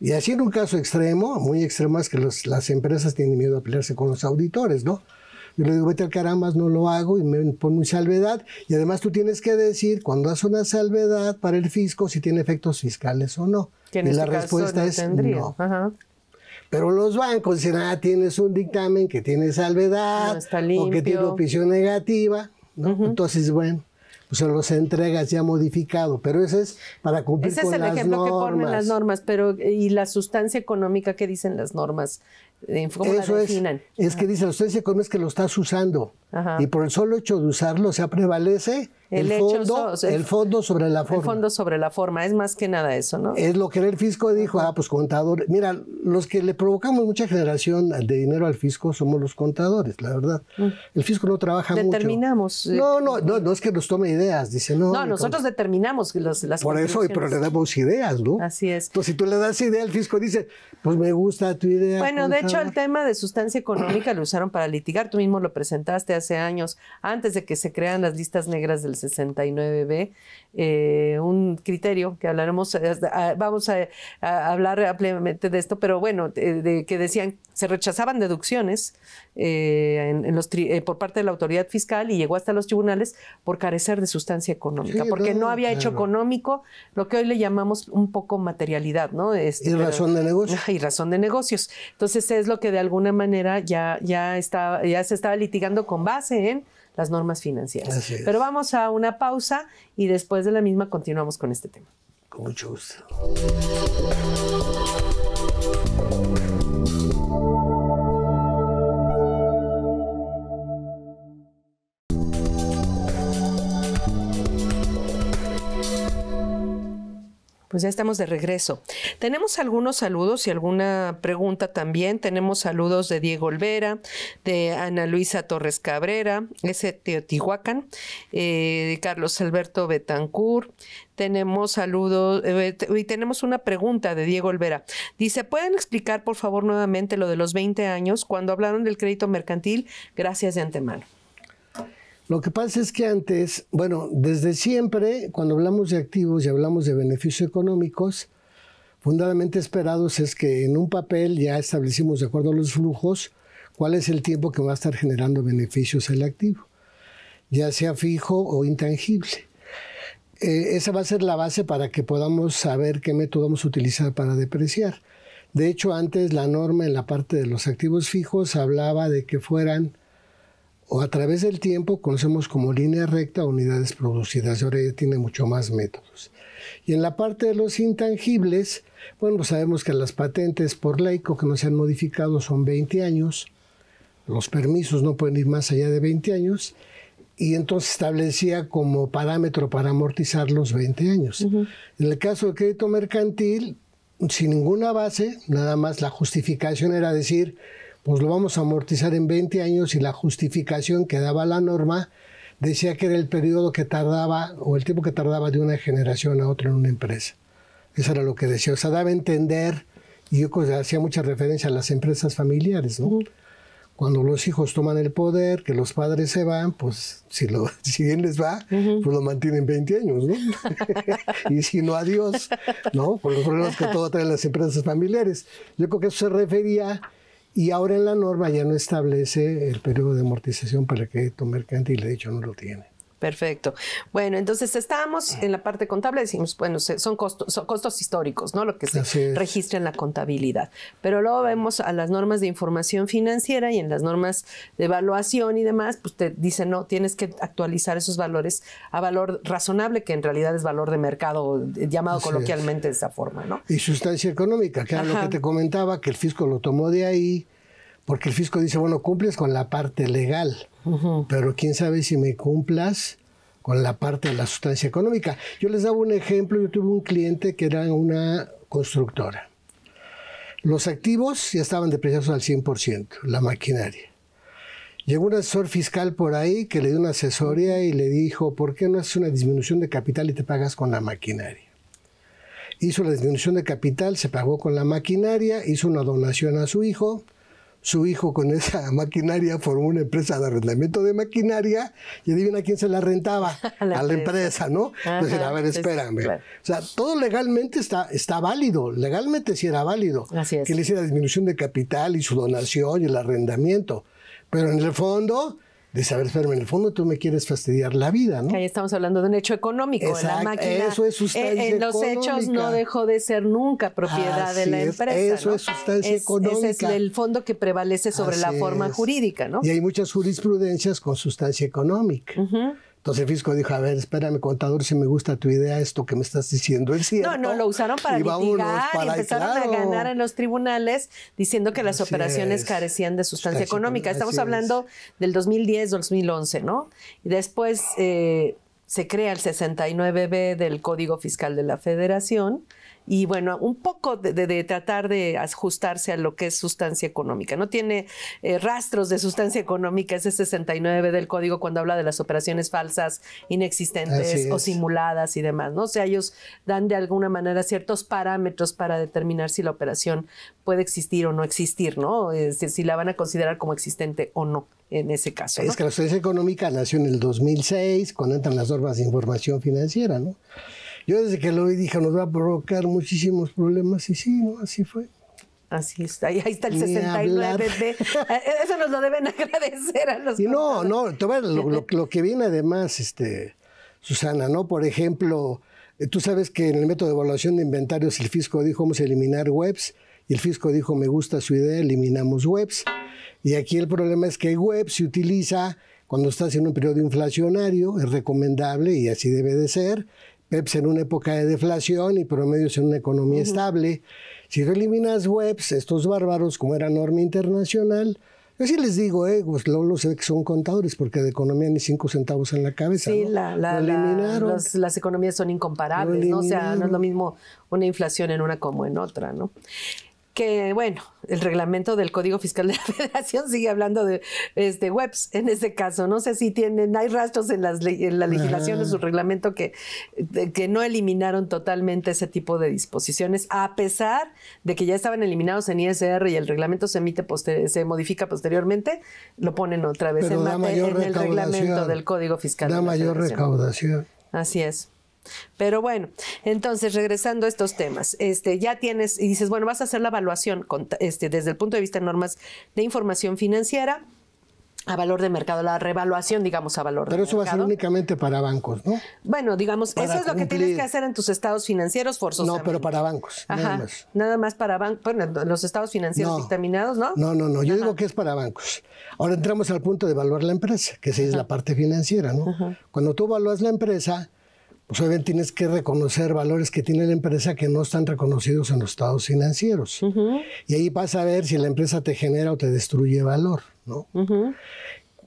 B: Y así en un caso extremo, muy extremo, es que los- las empresas tienen miedo a pelearse con los auditores, ¿no? Yo le digo, vete al carambas, no lo hago y me pongo mi salvedad. Y además tú tienes que decir cuando haces una salvedad para el fisco si tiene efectos fiscales o no. Y la
A: este caso
B: respuesta
A: no
B: es
A: tendría.
B: no.
A: Ajá.
B: Pero los bancos dicen, ah, tienes un dictamen que tiene salvedad
A: No,
B: o que tiene opción negativa, ¿no? Entonces, bueno, pues se los entregas ya modificado, pero ese es para cumplir
A: Ese es
B: con
A: el
B: las
A: ejemplo que
B: normas.
A: ponen las normas, pero ¿y la sustancia económica qué dicen las normas? ¿Cómo
B: Eso
A: la
B: es, es que dice, la sustancia económica es que lo estás usando.
A: Ajá.
B: Y por el solo hecho de usarlo, o sea, prevalece
A: El
B: el, fondo,
A: so- el-
B: el fondo sobre la
A: El
B: forma.
A: fondo sobre la forma, es más que nada eso, ¿no?
B: Es lo que el fisco dijo, ah, pues contador. Mira, los que le provocamos mucha generación de dinero al fisco somos los contadores, la verdad. El fisco no trabaja mucho.
A: Mm. Determinamos, eh,
B: No, no, no, no es que nos tome ideas, dice, no.
A: no, nosotros determinamos los, las
B: Por eso, pero le damos ideas, ¿no?
A: Así es.
B: Entonces, si tú le das idea, el fisco dice, pues me gusta tu idea.
A: Bueno, de hecho, el
B: contador.
A: tema de sustancia económica lo usaron para litigar. Tú mismo lo presentaste hace años, antes de que se crean las listas negras del 69B, eh, un criterio que hablaremos, eh, ah, vamos a, a hablar ampliamente de esto, pero bueno, de, de que decían, se rechazaban deducciones eh, en, en los tri- eh, por parte de la autoridad fiscal y llegó hasta los tribunales por carecer de sustancia económica,
B: Sí,
A: porque no,
B: no,
A: había hecho económico lo que hoy le llamamos un poco materialidad, ¿no? Este,
B: Y razón de negocio. *laughs*
A: y razón de negocios. Entonces es lo que de alguna manera ya, ya, está, ya se estaba litigando con base en las normas financieras. Pero vamos a una pausa y después de la misma continuamos con este tema.
B: Con mucho gusto.
A: Pues ya estamos de regreso. Tenemos algunos saludos y alguna pregunta también. Tenemos saludos de Diego Olvera, de Ana Luisa Torres Cabrera, ese Teotihuacán, eh, de Carlos Alberto Betancourt. Tenemos saludos eh, y tenemos una pregunta de Diego Olvera. Dice, ¿pueden explicar por favor nuevamente lo de los 20 años cuando hablaron del crédito mercantil? Gracias de antemano.
B: Lo que pasa es que antes, bueno, desde siempre, cuando hablamos de activos y hablamos de beneficios económicos, fundamentalmente esperados es que en un papel ya establecimos de acuerdo a los flujos cuál es el tiempo que va a estar generando beneficios el activo, ya sea fijo o intangible. Eh, esa va a ser la base para que podamos saber qué método vamos a utilizar para depreciar. De hecho, antes la norma en la parte de los activos fijos hablaba de que fueran o a través del tiempo conocemos como línea recta unidades producidas. Ahora ya tiene mucho más métodos. Y en la parte de los intangibles, bueno, sabemos que las patentes por ley que no se han modificado son 20 años. Los permisos no pueden ir más allá de 20 años. Y entonces establecía como parámetro para amortizar los 20 años. En el caso del crédito mercantil, sin ninguna base, nada más la justificación era decir, pues lo vamos a amortizar en 20 años y la justificación que daba la norma decía que era el periodo que tardaba o el tiempo que tardaba de una generación a otra en una empresa. Eso era lo que decía. O sea, daba a entender, y yo pues, hacía mucha referencia a las empresas familiares, ¿no? Cuando los hijos toman el poder, que los padres se van, pues si, lo, *laughs* si bien les va, pues lo mantienen 20 años, ¿no? *laughs* *laughs* y si no, adiós, ¿no? Por los problemas que todo traen las empresas familiares. Yo creo que eso se refería, y ahora en la norma ya no establece el periodo de amortización para el crédito mercantil, de hecho no lo tiene.
A: Perfecto. Bueno, entonces estábamos en la parte contable, decimos, bueno, son costos, son costos históricos, ¿no? Lo que se registra en la contabilidad. Pero luego vemos a las normas de información financiera y en las normas de evaluación y demás, pues te dicen, no, tienes que actualizar esos valores a valor razonable, que en realidad es valor de mercado, eh, llamado
B: Así es.
A: coloquialmente de esa forma, ¿no?
B: Y sustancia económica, que era lo que te comentaba, que el fisco lo tomó de ahí, porque el fisco dice, bueno, cumples con la parte legal, pero quién sabe si me cumplas con la parte de la sustancia económica. Yo les daba un ejemplo, yo tuve un cliente que era una constructora. Los activos ya estaban depreciados al 100%, la maquinaria. Llegó un asesor fiscal por ahí que le dio una asesoría y le dijo, ¿por qué no haces una disminución de capital y te pagas con la maquinaria? hizo la disminución de capital, se pagó con la maquinaria, hizo una donación a su hijo. Su hijo con esa *laughs* maquinaria formó una empresa de arrendamiento de maquinaria y adivina quién se la rentaba *laughs*
A: A la
B: a la
A: empresa.
B: empresa, ¿no? Entonces,
A: Ajá,
B: a ver,
A: sí,
B: espérame.
A: claro.
B: O sea, todo legalmente está, está válido, legalmente sí era válido.
A: Así es.
B: Que le hiciera disminución de capital y su donación y el arrendamiento. Pero en el fondo, de saber, espérame, en el fondo tú me quieres fastidiar la vida, ¿no?
A: Ahí estamos hablando de un hecho económico.
B: Exacto,
A: la máquina,
B: eso es sustancia
A: en, en los hechos
B: económica.
A: no dejó de ser nunca propiedad de la
B: es,
A: empresa.
B: eso
A: ¿no?
B: es sustancia
A: Ese es
B: económica.
A: el fondo que prevalece sobre la forma
B: es.
A: jurídica, ¿no?
B: Y hay muchas jurisprudencias con sustancia económica. Entonces el fisco dijo, a ver, espérame, contador, si me gusta tu idea, esto que me estás diciendo es cierto.
A: No, no, lo usaron para
B: Y
A: litigar y empezaron
B: claro.
A: a ganar en los tribunales diciendo que las
B: Así
A: operaciones
B: es.
A: carecían de sustancia económica. Estamos hablando del 2010, 2011, ¿no? Y después eh, se crea el 69B del Código Fiscal de la Federación y bueno, un poco de, de- de tratar de ajustarse a lo que es sustancia económica. No tiene eh, rastros de sustancia económica ese 69 del código cuando habla de las operaciones falsas, inexistentes o simuladas y demás, ¿no? O sea, ellos dan de alguna manera ciertos parámetros para determinar si la operación puede existir o no existir, ¿no? Es si la van a considerar como existente o no en ese caso. ¿no?
B: Es que la sustancia económica nació en el 2006, cuando entran las normas de información financiera, ¿no? Yo desde que lo vi dije, nos va a provocar muchísimos problemas, y sí, ¿no? Así fue.
A: Así está, ahí, ahí está el
B: Ni hablar.
A: 69B. Eh, Eso nos lo deben *laughs* agradecer a los
B: Y no, no, lo, lo- lo que viene además, este, Susana, ¿no? Por ejemplo, eh, tú sabes que en el método de evaluación de inventarios el fisco dijo vamos a eliminar webs y el fisco dijo me gusta su idea, eliminamos webs. Y aquí el problema es que web se utiliza cuando estás en un periodo inflacionario, es recomendable y así debe de ser. PEPS en una época de deflación y promedios en una economía estable. Si tú eliminas webs, estos bárbaros, como era norma internacional, yo sí les digo, eh, pues luego ve que son contadores, porque de economía ni cinco centavos en la cabeza.
A: Sí,
B: ¿no?
A: la- la-
B: Lo
A: la-
B: eliminaron.
A: los- las economías son incomparables, ¿no? O sea, no es lo mismo una inflación en una como en otra, ¿no? Que bueno, el reglamento del Código Fiscal de la *laughs* Federación sigue hablando de este, webs en ese caso. No sé si tienen, hay rastros en, las, en la legislación de su reglamento que, de- que no eliminaron totalmente ese tipo de disposiciones, a pesar de que ya estaban eliminados en ISR y el reglamento se emite poster- se modifica posteriormente, lo ponen otra vez en, el reglamento del Código Fiscal.
B: Da
A: de la
B: mayor
A: Federación.
B: recaudación.
A: Así es. Pero bueno, entonces regresando a estos temas, este, ya tienes y dices, bueno, vas a hacer la evaluación con- este, desde el punto de vista de normas de información financiera a valor de mercado, la revaluación, digamos, a valor
B: Pero
A: de
B: eso va a ser
A: mercado.
B: únicamente para bancos, ¿no?
A: Bueno, digamos,
B: para
A: eso es lo que tienes que hacer en tus estados financieros forzosamente.
B: No, pero para bancos,
A: Ajá,
B: nada más.
A: nada más para bancos, bueno, los estados financieros
B: No.
A: dictaminados, ¿no?
B: No, no, no. Yo digo que es para bancos. Ahora entramos al punto de evaluar la empresa, que esa es la parte financiera, ¿no? Cuando tú evalúas la empresa, pues obviamente tienes que reconocer valores que tiene la empresa que no están reconocidos en los estados financieros. Y ahí pasa a ver si la empresa te genera o te destruye valor, ¿no?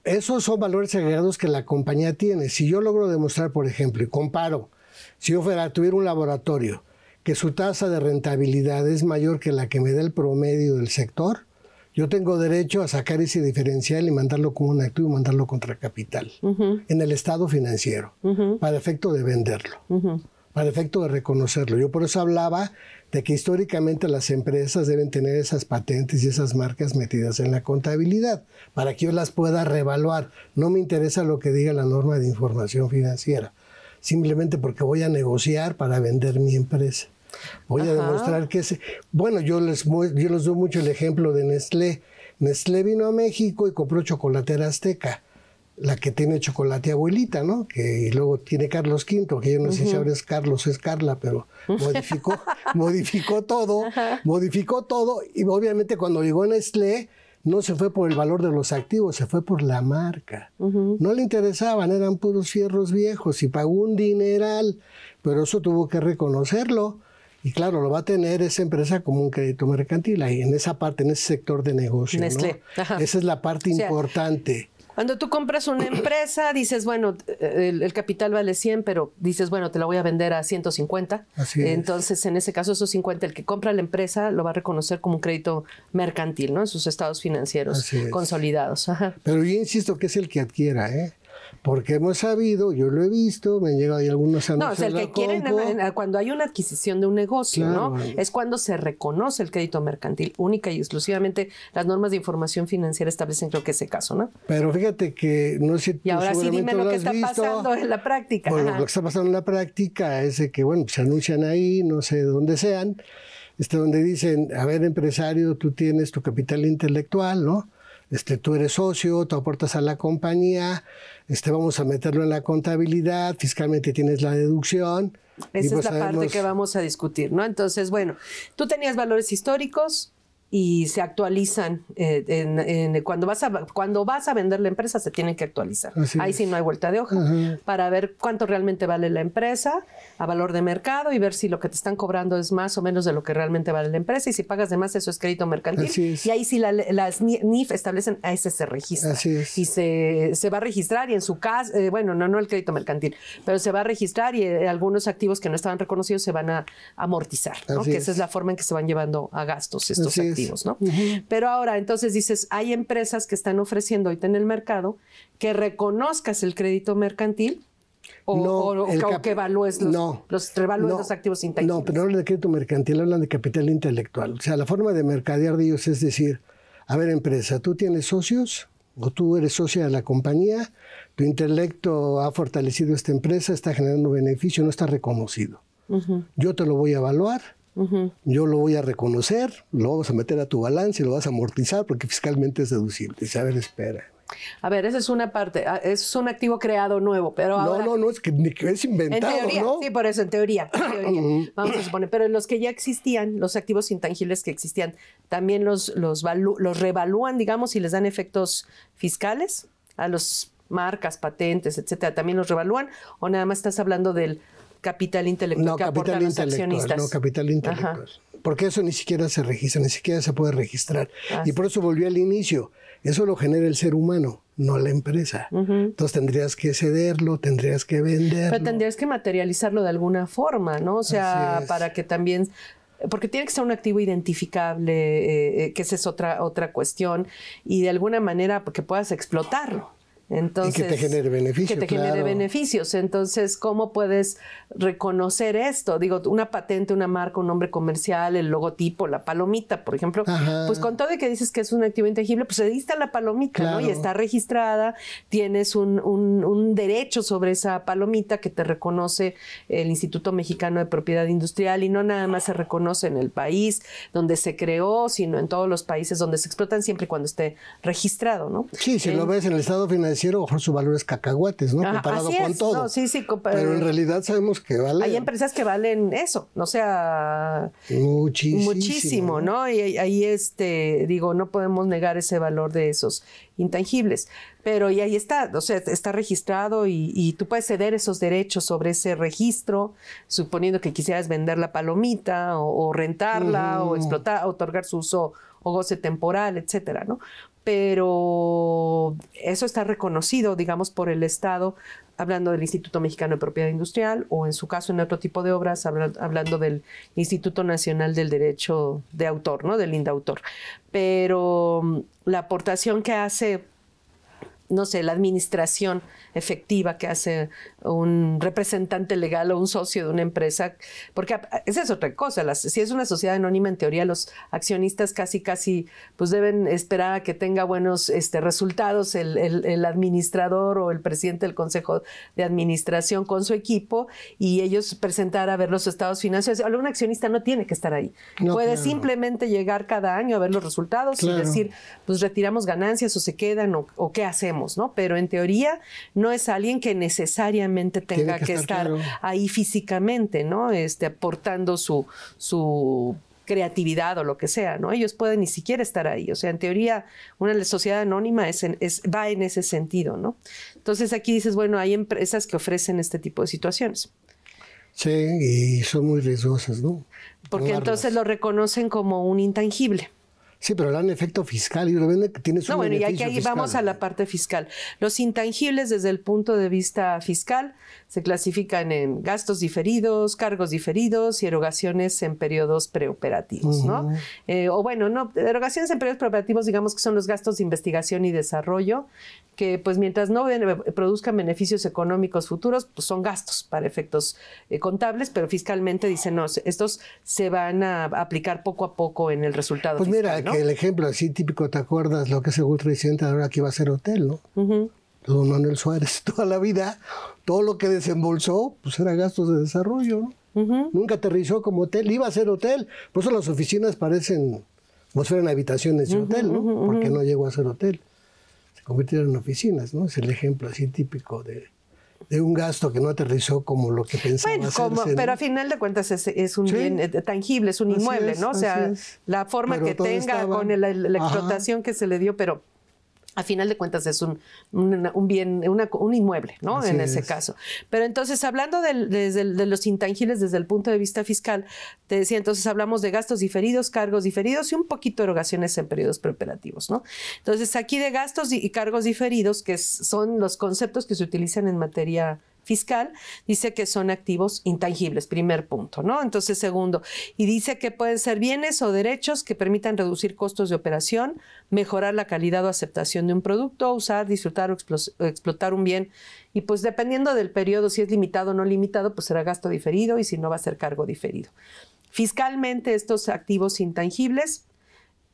B: Esos son valores agregados que la compañía tiene. Si yo logro demostrar, por ejemplo, y comparo, si yo fuera, tuviera un laboratorio que su tasa de rentabilidad es mayor que la que me da el promedio del sector, yo tengo derecho a sacar ese diferencial y mandarlo como un activo y mandarlo contra capital en el estado financiero, para efecto de venderlo, para efecto de reconocerlo. Yo por eso hablaba de que históricamente las empresas deben tener esas patentes y esas marcas metidas en la contabilidad, para que yo las pueda reevaluar. No me interesa lo que diga la norma de información financiera, simplemente porque voy a negociar para vender mi empresa. Voy a demostrar que es... Bueno, yo les, yo les doy mucho el ejemplo de Nestlé. Nestlé vino a México y compró chocolatera azteca, la que tiene chocolate abuelita, ¿no? Que y luego tiene Carlos V, que yo no sé si ahora es Carlos es Carla, pero modificó, *laughs* modificó todo, modificó todo. Y obviamente cuando llegó Nestlé, no se fue por el valor de los activos, se fue por la marca. No le interesaban, eran puros fierros viejos y pagó un dineral, pero eso tuvo que reconocerlo. Y claro, lo va a tener esa empresa como un crédito mercantil, ahí en esa parte, en ese sector de negocio. ¿no?
A: Nestlé, ajá.
B: Esa es la parte
A: O sea,
B: importante.
A: Cuando tú compras una empresa, dices, bueno, el, el capital vale 100, pero dices, bueno, te la voy a vender a 150.
B: Así es.
A: Entonces, en ese caso, esos 50, el que compra la empresa lo va a reconocer como un crédito mercantil, ¿no? En sus estados financieros consolidados. Ajá.
B: Pero yo insisto que es el que adquiera, ¿eh? Porque hemos sabido, yo lo he visto, me han llegado ahí algunos anuncios.
A: No, o sea, el que quieren, cuando hay una adquisición de un negocio, ¿no? Es cuando se reconoce el crédito mercantil, única y exclusivamente las normas de información financiera establecen, creo que ese caso, ¿no?
B: Pero fíjate que no sé
A: Y ahora sí, dime lo que está
B: visto.
A: pasando en la práctica.
B: Bueno,
A: Ajá.
B: lo que está pasando en la práctica es de que, bueno, se anuncian ahí, no sé de dónde sean, este, donde dicen, a ver, empresario, tú tienes tu capital intelectual, ¿no? Este, tú eres socio, tú aportas a la compañía, este, vamos a meterlo en la contabilidad, fiscalmente tienes la deducción.
A: Esa es pues la parte que vamos a discutir, ¿no? Entonces, bueno, tú tenías valores históricos, y se actualizan eh, en, cuando vas a cuando vas a vender la empresa se tienen que actualizar. Ahí sí no hay vuelta de hoja. Para ver cuánto realmente vale la empresa a valor de mercado y ver si lo que te están cobrando es más o menos de lo que realmente vale la empresa y si pagas de más eso es crédito mercantil. Y ahí sí las NIF establecen a ese se registra. Y se, se, va a registrar y en su caso eh, bueno no no el crédito mercantil pero se va a registrar y eh, algunos activos que no estaban reconocidos se van a amortizar ¿no? que esa es. la forma en que se van llevando a gastos estos activos ¿no? Pero ahora, entonces dices, hay empresas que están ofreciendo ahorita en el mercado que reconozcas el crédito mercantil o, que evalúes los, los, los activos intangibles.
B: No, pero no hablan de crédito mercantil, hablan de capital intelectual. O sea, la forma de mercadear de ellos es decir, a ver, empresa, tú tienes socios o tú eres socia de la compañía, tu intelecto ha fortalecido esta empresa, está generando beneficio, no está reconocido. Yo te lo voy a evaluar yo lo voy a reconocer, lo vamos a meter a tu balance y lo vas a amortizar porque fiscalmente es deducible. Dice, a ver, espera.
A: A ver, esa es una parte, ah, es un activo creado nuevo, pero
B: No, no, no, es que, es inventado,
A: en teoría,
B: ¿no?
A: Sí, por eso, en teoría, *clears throat* vamos a suponer, pero los que ya existían, los activos intangibles que existían, también los, los, los revalúan, digamos, y les dan efectos fiscales a los marcas, patentes, etcétera, también los revalúan, o nada más estás hablando del capital intelectual
B: no, capital intelectual, No, capital intelectual. Porque eso ni siquiera se registra, ni siquiera se puede registrar. y por eso volvió al inicio. Eso lo genera el ser humano, no la empresa. Entonces tendrías que cederlo, tendrías que venderlo.
A: Pero tendrías que materializarlo de alguna forma, ¿no? O sea, para que también porque tiene que ser un activo identificable, eh, eh, que esa es otra, otra cuestión, y de alguna manera que puedas explotarlo. Entonces,
B: y que te genere beneficios.
A: Que te genere beneficios. Entonces, ¿cómo puedes reconocer esto? Digo, una patente, una marca, un nombre comercial, el logotipo, la palomita, por ejemplo. Pues con todo de que dices que es un activo intangible, pues ahí está la palomita, ¿no? Y está registrada, tienes un, un, derecho sobre esa palomita que te reconoce el Instituto Mexicano de Propiedad Industrial y no nada más se reconoce en el país donde se creó, sino en todos los países donde se explotan siempre y cuando esté registrado, ¿no?
B: Sí, si lo ves en el estado financiero financiero, su valor es cacahuates, ¿no? Comparado con todo.
A: sí, sí,
B: pero en realidad sabemos que vale.
A: Hay empresas que valen eso, no sea.
B: Muchísimo.
A: Muchísimo, ¿no? Y ahí, este, digo, no podemos negar ese valor de esos intangibles. Pero y ahí está, o sea, está registrado y, tú puedes ceder esos derechos sobre ese registro, suponiendo que quisieras vender la palomita o, rentarla o explotar, otorgar su uso o goce temporal, etcétera, ¿no? Pero eso está reconocido, digamos, por el Estado, hablando del Instituto Mexicano de Propiedad Industrial o en su caso en otro tipo de obras, hablando del Instituto Nacional del Derecho de Autor, ¿no? Del INDAUTOR. Pero mm, la aportación que hace no sé, la administración efectiva que hace un representante legal o un socio de una empresa, porque esa es otra cosa, si es una sociedad anónima, en teoría los accionistas casi, casi, pues deben esperar a que tenga buenos este, resultados el, el, administrador o el presidente del consejo de administración con su equipo y ellos presentar a ver los estados financieros. Un accionista no tiene que estar ahí, puede simplemente llegar cada año a ver los resultados y decir, pues retiramos ganancias o se quedan o qué hacemos. ¿No? Pero en teoría no es alguien que necesariamente tenga que, estar, ahí físicamente, ¿no? Este, aportando su, su creatividad o lo que sea, ¿no? Ellos pueden ni siquiera estar ahí. O sea, en teoría, una sociedad anónima es, va en ese sentido, ¿no? Entonces aquí dices, bueno, hay empresas que ofrecen este tipo de situaciones.
B: Sí, y son muy riesgosas, ¿no?
A: Porque entonces lo reconocen como un intangible.
B: Sí, pero dan efecto fiscal y que tienes un No, bueno, y aquí
A: vamos a la parte fiscal. Los intangibles desde el punto de vista fiscal se clasifican en gastos diferidos, cargos diferidos y erogaciones en periodos preoperativos, ¿no? Eh, o bueno, no, erogaciones en periodos preoperativos digamos que son los gastos de investigación y desarrollo que pues mientras no produzcan beneficios económicos futuros, pues son gastos para efectos eh, contables, pero fiscalmente dicen, no, estos se van a aplicar poco a poco en el resultado.
B: Pues mira, el ejemplo así típico, ¿te acuerdas lo que es el reciente ahora que iba a ser hotel, no? Don Manuel Suárez *laughs* toda la vida, todo lo que desembolsó, pues era gastos de desarrollo, ¿no? Nunca aterrizó como hotel, iba a ser hotel, por eso las oficinas parecen como si fueran habitaciones de hotel, ¿no? Porque no llegó a ser hotel. Se convirtieron en oficinas, ¿no? Es el ejemplo así típico de, de un gasto que no aterrizó como lo que pensaba
A: bueno, como,
B: hacerse, ¿no?
A: pero a final de cuentas es, es un
B: Sí.
A: bien eh, tangible, es un
B: Así
A: inmueble,
B: es,
A: ¿no? O sea, la forma
B: Pero
A: que tenga
B: estaba-
A: con el- la,
B: Ajá.
A: explotación que se le dio, pero a final de cuentas es un, un, un bien, una- un inmueble, ¿no?
B: Así
A: en ese
B: es.
A: caso. Pero entonces, hablando del- desde el- de los intangibles desde el punto de vista fiscal, te decía, entonces hablamos de gastos diferidos, cargos diferidos y un poquito de erogaciones en periodos preoperativos, ¿no? Entonces, aquí de gastos y, y cargos diferidos, que son los conceptos que se utilizan en materia fiscal, dice que son activos intangibles, primer punto, ¿no? Entonces, segundo, y dice que pueden ser bienes o derechos que permitan reducir costos de operación, mejorar la calidad o aceptación de un producto, usar, disfrutar o explotar un bien. Y pues dependiendo del periodo, si es limitado o no limitado, pues será gasto diferido y si no va a ser cargo diferido. Fiscalmente, estos activos intangibles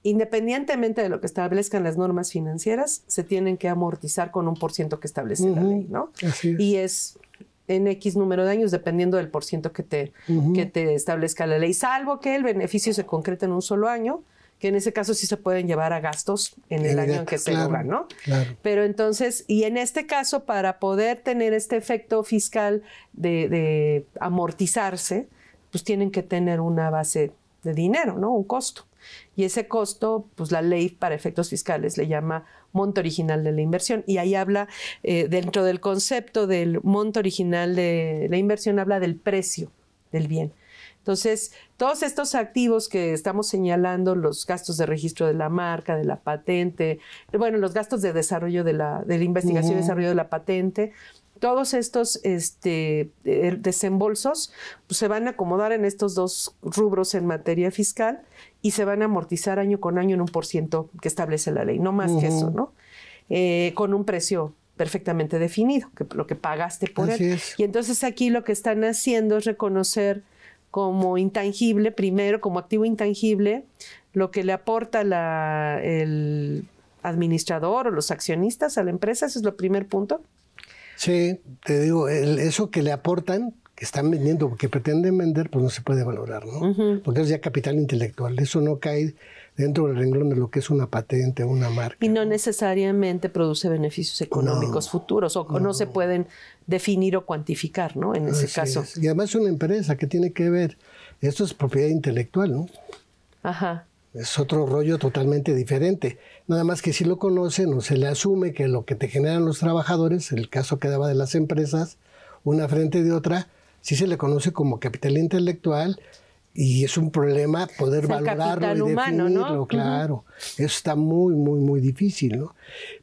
A: independientemente de lo que establezcan las normas financieras, se tienen que amortizar con un por ciento que establece la ley, ¿no?
B: así es.
A: Y es en X número de años, dependiendo del por ciento que te, que te establezca la ley, salvo que el beneficio se concrete en un solo año, que en ese caso sí se pueden llevar a gastos en el año en que se
B: Claro,
A: ¿no?
B: claro.
A: Pero entonces, y en este caso, para poder tener este efecto fiscal de, de amortizarse, pues tienen que tener una base de dinero, ¿no? Un costo. Y ese costo, pues la ley para efectos fiscales le llama monto original de la inversión. Y ahí habla, eh, dentro del concepto del monto original de la inversión, habla del precio del bien. Entonces, todos estos activos que estamos señalando, los gastos de registro de la marca, de la patente, bueno, los gastos de desarrollo de la, de la investigación y desarrollo de la patente, todos estos este, desembolsos pues, se van a acomodar en estos dos rubros en materia fiscal y se van a amortizar año con año en un por ciento que establece la ley, no más que eso, ¿no? Eh, con un precio perfectamente definido, que lo que pagaste por
B: Así
A: él.
B: es.
A: Y entonces aquí lo que están haciendo es reconocer como intangible, primero como activo intangible, lo que le aporta la, el administrador o los accionistas a la empresa, ese es lo primer punto.
B: Sí, te digo, el- eso que le aportan, que están vendiendo, que pretenden vender, pues no se puede valorar, ¿no? Porque es ya capital intelectual. Eso no cae dentro del renglón de lo que es una patente, una marca.
A: Y no necesariamente produce beneficios económicos
B: No,
A: futuros o o no. se pueden definir o cuantificar, ¿no? En ese caso.
B: es. Y además es una empresa que tiene que ver, esto es propiedad intelectual, ¿no?
A: Ajá.
B: Es otro rollo totalmente diferente. Nada más que si lo conocen o se le asume que lo que te generan los trabajadores, el caso que daba de las empresas, una frente de otra, sí se le conoce como capital intelectual y es un problema poder valorarlo y
A: humano, ¿no?
B: definirlo,
A: Ujú.
B: claro. Eso está muy, muy, muy difícil, ¿no?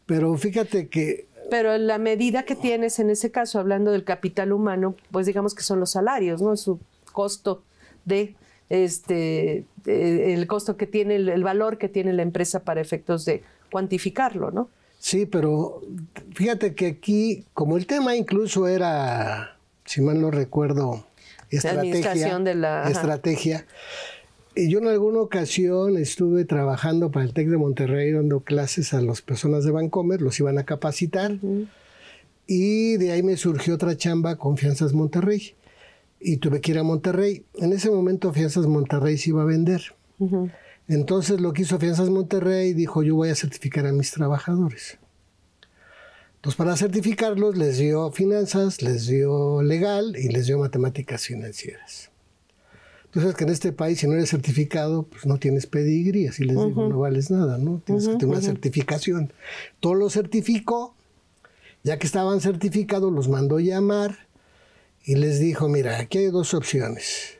B: Pero fíjate que
A: Pero la medida que tienes en ese caso, hablando del capital humano, pues digamos que son los salarios, ¿no? Su costo de este eh, el costo que tiene, el, el valor que tiene la empresa para efectos de cuantificarlo, ¿no?
B: Sí, pero fíjate que aquí, como el tema incluso era, si mal no recuerdo, estrategia,
A: de la-
B: estrategia. Y yo en alguna ocasión estuve trabajando para el TEC de Monterrey dando clases a las personas de Bancomer, los iban a capacitar. Y de ahí me surgió otra chamba con Fianzas Monterrey. Y tuve que ir a Monterrey. En ese momento Fianzas Monterrey se iba a vender.
A: Ujú.
B: Entonces lo que hizo Fianzas Monterrey dijo yo voy a certificar a mis trabajadores. Entonces para certificarlos les dio finanzas, les dio legal y les dio matemáticas financieras. Sabes que en este país si no eres certificado pues no tienes pedigrí, así les digo, no vales nada, ¿no? Tienes que tener una certificación. Todo lo certificó, ya que estaban certificados los mandó llamar y les dijo, mira, aquí hay dos opciones.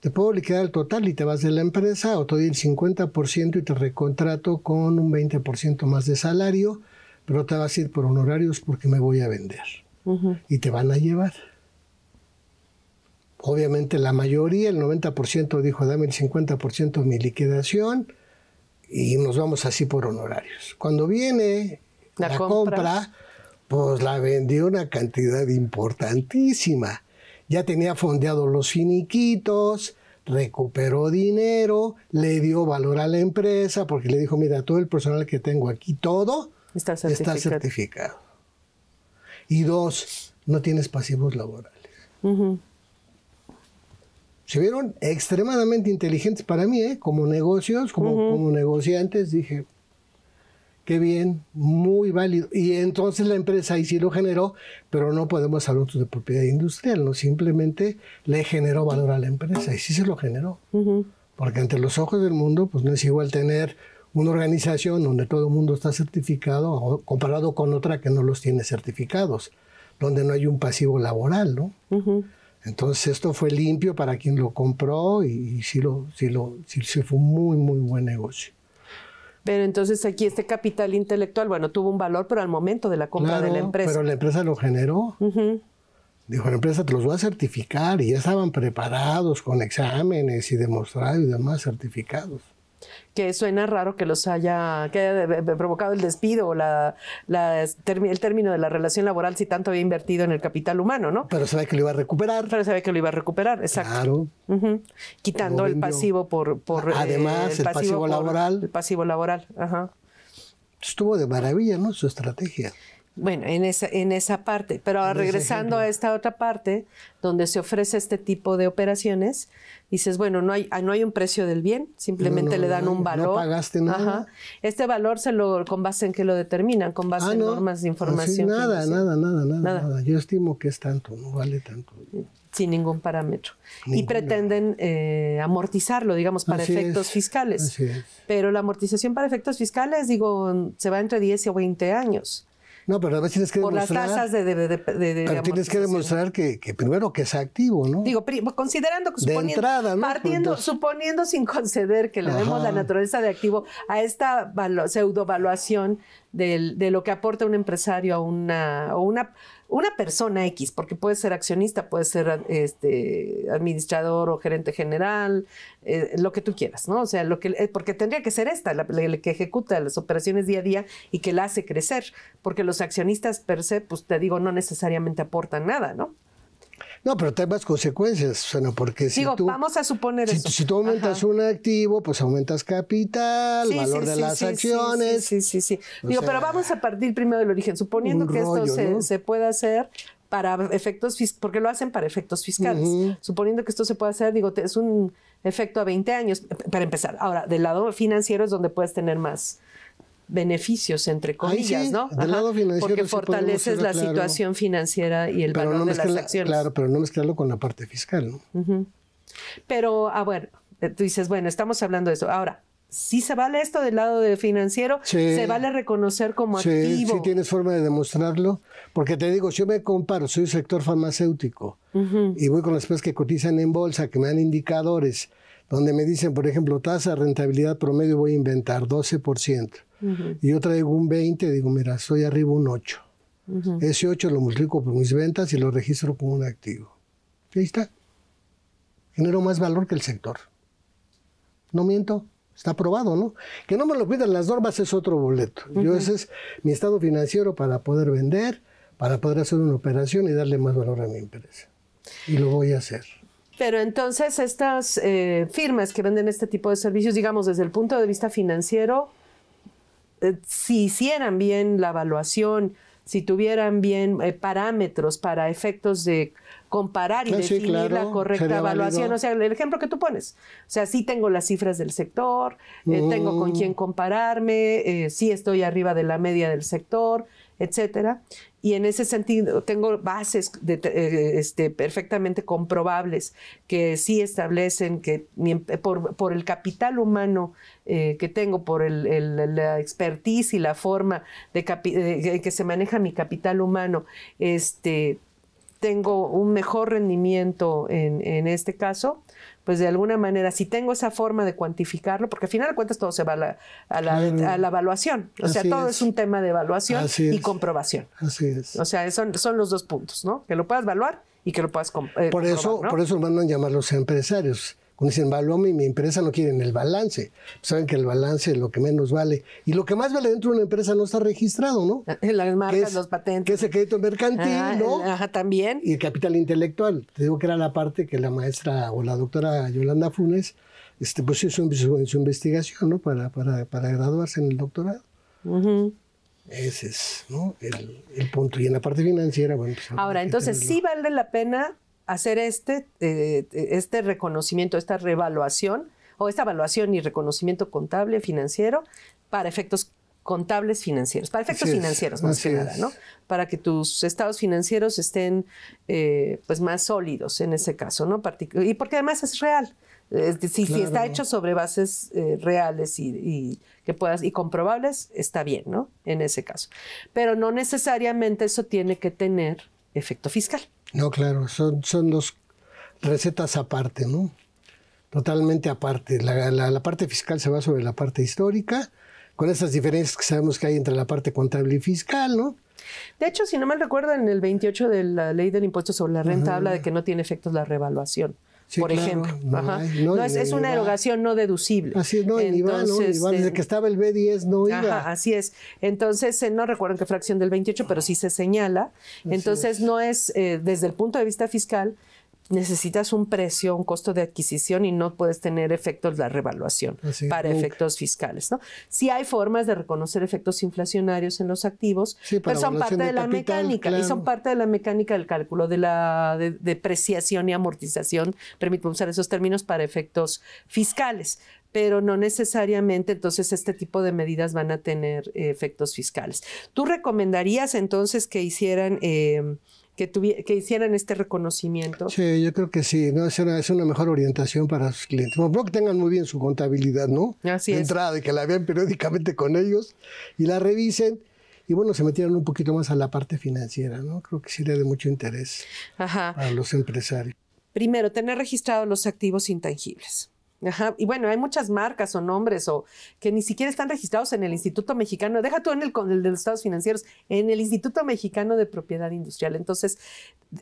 B: Te puedo liquidar el total y te vas de la empresa o te doy el 50% y te recontrato con un 20% más de salario, pero te vas a ir por honorarios porque me voy a vender.
A: Ujú.
B: Y te van a llevar. Obviamente la mayoría, el 90% dijo, dame el 50% de mi liquidación y nos vamos así por honorarios. Cuando viene
A: La
B: la,
A: compra.
B: compra, pues la vendió una cantidad importantísima. Ya tenía fondeado los finiquitos, recuperó dinero, le dio valor a la empresa porque le dijo, mira, todo el personal que tengo aquí, todo
A: Está
B: está
A: certificado.
B: Y dos, no tienes pasivos laborales. Se vieron extremadamente inteligentes para mí, ¿eh? como negocios, como, como negociantes, dije, qué bien, muy válido. Y entonces la empresa ahí sí lo generó, pero no podemos hablar de propiedad industrial, no simplemente le generó valor a la empresa y sí se lo generó. Porque ante los ojos del mundo, pues no es igual tener una organización donde todo el mundo está certificado comparado con otra que no los tiene certificados, donde no hay un pasivo laboral, ¿no? Entonces esto fue limpio para quien lo compró y, sí, lo, sí, lo, sí, fue un muy, muy buen negocio.
A: Pero entonces aquí este capital intelectual, bueno, tuvo un valor, pero al momento de la compra de la empresa.
B: Pero la empresa lo generó. Dijo, la empresa te los va a certificar y ya estaban preparados con exámenes y demostrados y demás certificados
A: que suena raro que los haya, que haya provocado el despido o la, el término de la relación laboral si tanto había invertido en el capital humano, ¿no?
B: Pero sabe que lo iba a recuperar.
A: Pero sabe que lo iba a recuperar, exacto. Claro. Quitando el pasivo por... por
B: Además, el, pasivo, laboral.
A: El pasivo laboral, ajá.
B: Estuvo de maravilla, ¿no? Su estrategia.
A: Bueno, en esa, en esa parte. Pero regresando a esta otra parte, donde se ofrece este tipo de operaciones, dices, bueno, no hay, no hay un precio del bien, simplemente le dan un valor. No
B: pagaste nada.
A: Este valor se lo, con base en qué lo determinan, con base ah, en normas de información.
B: nada, nada, nada, nada, nada, Yo estimo que es tanto, no vale tanto.
A: Sin ningún parámetro. Y pretenden eh, amortizarlo, digamos, para efectos fiscales. Así es. Pero la amortización para efectos fiscales, digo, se va entre 10 y 20 años.
B: No, pero a veces tienes que demostrar.
A: Por las tasas de. de, de,
B: pero tienes que demostrar que, que, primero que es activo, ¿no?
A: Digo, considerando que. Suponiendo, de entrada, ¿no? Partiendo, suponiendo sin conceder que le demos la naturaleza de activo a esta pseudovaluación de lo que aporta un empresario a una. O una una persona X, porque puede ser accionista, puede ser este, administrador o gerente general, eh, lo que tú quieras, ¿no? O sea, lo que, eh, porque tendría que ser esta, la, que ejecuta las operaciones día a día y que la hace crecer, porque los accionistas per se, pues te digo, no necesariamente aportan nada, ¿no?
B: No, pero hay más consecuencias, o porque si
A: Digo,
B: tú,
A: vamos a suponer
B: si,
A: eso.
B: Si tú aumentas un activo, pues aumentas capital, valor de las acciones.
A: Sí, sí, sí. Digo, pero vamos a partir primero del origen, suponiendo que esto se, se puede hacer para efectos porque lo hacen para efectos fiscales. Suponiendo que esto se puede hacer, digo, es un efecto a 20 años para empezar. Ahora, del lado financiero es donde puedes tener más beneficios, entre comillas, ¿no? porque fortaleces la situación financiera y el valor de las acciones.
B: Claro, pero no mezclarlo con la parte fiscal, ¿no?
A: Pero, ah, bueno, eh, tú dices, bueno, estamos hablando de eso. Ahora, si se vale esto del lado de financiero, se vale reconocer como
B: sí,
A: activo.
B: Sí, tienes forma de demostrarlo, porque te digo, si yo me comparo, soy sector farmacéutico y voy con las empresas que cotizan en bolsa, que me dan indicadores, donde me dicen, por ejemplo, tasa de rentabilidad promedio voy a inventar 12%. Y yo traigo un 20, digo, mira, estoy arriba un 8. Ese 8 lo multiplico por mis ventas y lo registro como un activo. Y ahí está. Genero más valor que el sector. No miento. Está aprobado, ¿no? Que no me lo pidan las normas es otro boleto. Yo ese es mi estado financiero para poder vender, para poder hacer una operación y darle más valor a mi empresa. Y lo voy a hacer.
A: Pero entonces estas eh, firmas que venden este tipo de servicios, digamos, desde el punto de vista financiero, eh, si hicieran bien la evaluación, si tuvieran bien eh, parámetros para efectos de comparar y ah, definir la correcta evaluación. O sea, el ejemplo que tú pones. O sea, sí tengo las cifras del sector, tengo con quién mm. compararme, sí estoy arriba de la media del sector, etcétera. Y en ese sentido tengo bases eh, este, perfectamente comprobables que sí establecen que por, el capital humano eh, que tengo, por la expertise y la forma de, que se maneja mi capital humano, este, tengo un mejor rendimiento en, en este caso, pues de alguna manera, si tengo esa forma de cuantificarlo, porque al final de cuentas todo se va a la, evaluación, o sea, todo es. un tema de evaluación y comprobación.
B: Así es.
A: O sea, son, son los dos puntos, ¿no? Que lo puedas evaluar y que lo puedas
B: eh, por eso, Por eso mandan llamar los empresarios cuando dicen, valome, mi empresa no quieren el balance. Saben que el balance es lo que menos vale. Y lo que más vale dentro de una empresa no está registrado, ¿no?
A: Las marcas, los patentes.
B: Que es el crédito mercantil,
A: ah,
B: ¿no?
A: Ajá, también.
B: Y el capital intelectual. Te digo que era la parte que la maestra o la doctora Yolanda Funes este, pues hizo en su, investigación, ¿no? Para, para, para, graduarse en el doctorado. Ese es ¿no? el, el, punto. Y en la parte financiera, bueno, pues,
A: Ahora, entonces, sí vale la pena hacer este, eh, este reconocimiento, esta revaluación o esta evaluación y reconocimiento contable financiero para efectos contables financieros, para efectos financieros más que nada, ¿no? Para que tus estados financieros estén eh, pues más sólidos en ese caso, ¿no? y porque además es real. si, está hecho sobre bases eh, reales y, que puedas y comprobables, está bien, ¿no? En ese caso. Pero no necesariamente eso tiene que tener efecto fiscal.
B: No, claro, son, son dos recetas aparte, ¿no? Totalmente aparte. La, la, parte fiscal se va sobre la parte histórica, con esas diferencias que sabemos que hay entre la parte contable y fiscal, ¿no?
A: De hecho, si no mal recuerdo, en el 28 de la ley del impuesto sobre la renta habla de que no tiene efectos la revaluación. Por ejemplo. No, es, una erogación no deducible.
B: Así es, no, Entonces, ¿no? Desde que estaba el B10 no iba.
A: así es. Entonces, eh, no recuerdo en qué fracción del 28, pero sí se señala. Entonces, no es, eh, desde el punto de vista fiscal, necesitas un precio, un costo de adquisición y no puedes tener efectos de la revaluación para efectos fiscales. ¿no? Sí hay formas de reconocer efectos inflacionarios en los activos, pero son parte de, la mecánica y son parte de la mecánica del cálculo de la depreciación y amortización, permíteme usar esos términos, para efectos fiscales pero no necesariamente entonces este tipo de medidas van a tener efectos fiscales. ¿Tú recomendarías entonces que hicieran eh, que, que hicieran este reconocimiento.
B: Sí, yo creo que sí, ¿no? Es una, es una mejor orientación para sus clientes. Bueno, que tengan muy bien su contabilidad, ¿no?
A: Así
B: de entrada, y que la vean periódicamente con ellos y la revisen. Y bueno, se metieran un poquito más a la parte financiera, ¿no? Creo que sería de mucho interés para los empresarios.
A: Primero, tener registrados los activos intangibles. Y bueno, hay muchas marcas o nombres o que ni siquiera están registrados en el Instituto Mexicano, deja tú en el, el de los estados financieros, en el Instituto Mexicano de Propiedad Industrial. Entonces,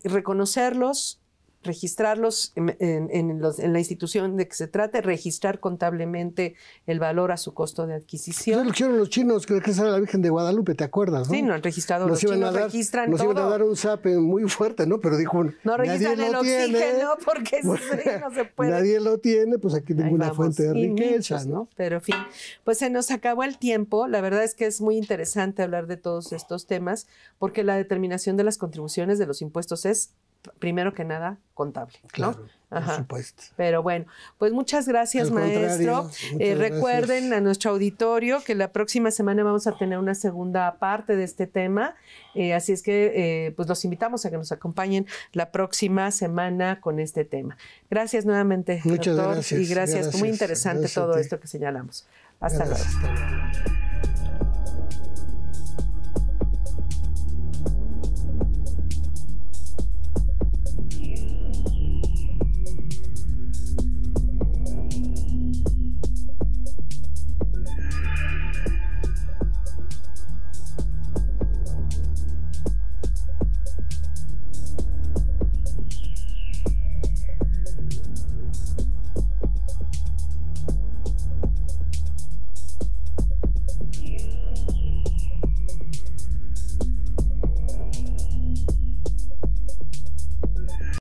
A: reconocerlos, registrarlos en, la institución de que se trate, registrar contablemente el valor a su costo de adquisición.
B: Eso lo hicieron los chinos, creo que era la Virgen de Guadalupe, ¿te acuerdas?
A: ¿no? Sí, no han registrado. los chinos registran nos iban
B: a dar un zape muy fuerte, ¿no? Pero dijo,
A: no registran el oxígeno porque *laughs* no se puede.
B: Nadie lo tiene, pues aquí tengo una fuente de riqueza, ¿no?
A: Pero en fin, pues se nos acabó el tiempo. La verdad es que es muy interesante hablar de todos estos temas porque la determinación de las contribuciones de los impuestos es primero que nada, contable.
B: Claro, por supuesto.
A: Pero bueno, pues muchas gracias, maestro. Eh, recuerden a nuestro auditorio que la próxima semana vamos a tener una segunda parte de este tema. Eh, así es que, eh, pues los invitamos a que nos acompañen la próxima semana con este tema. Gracias nuevamente,
B: muchas Gracias,
A: y gracias. Muy interesante todo esto que señalamos. Hasta luego.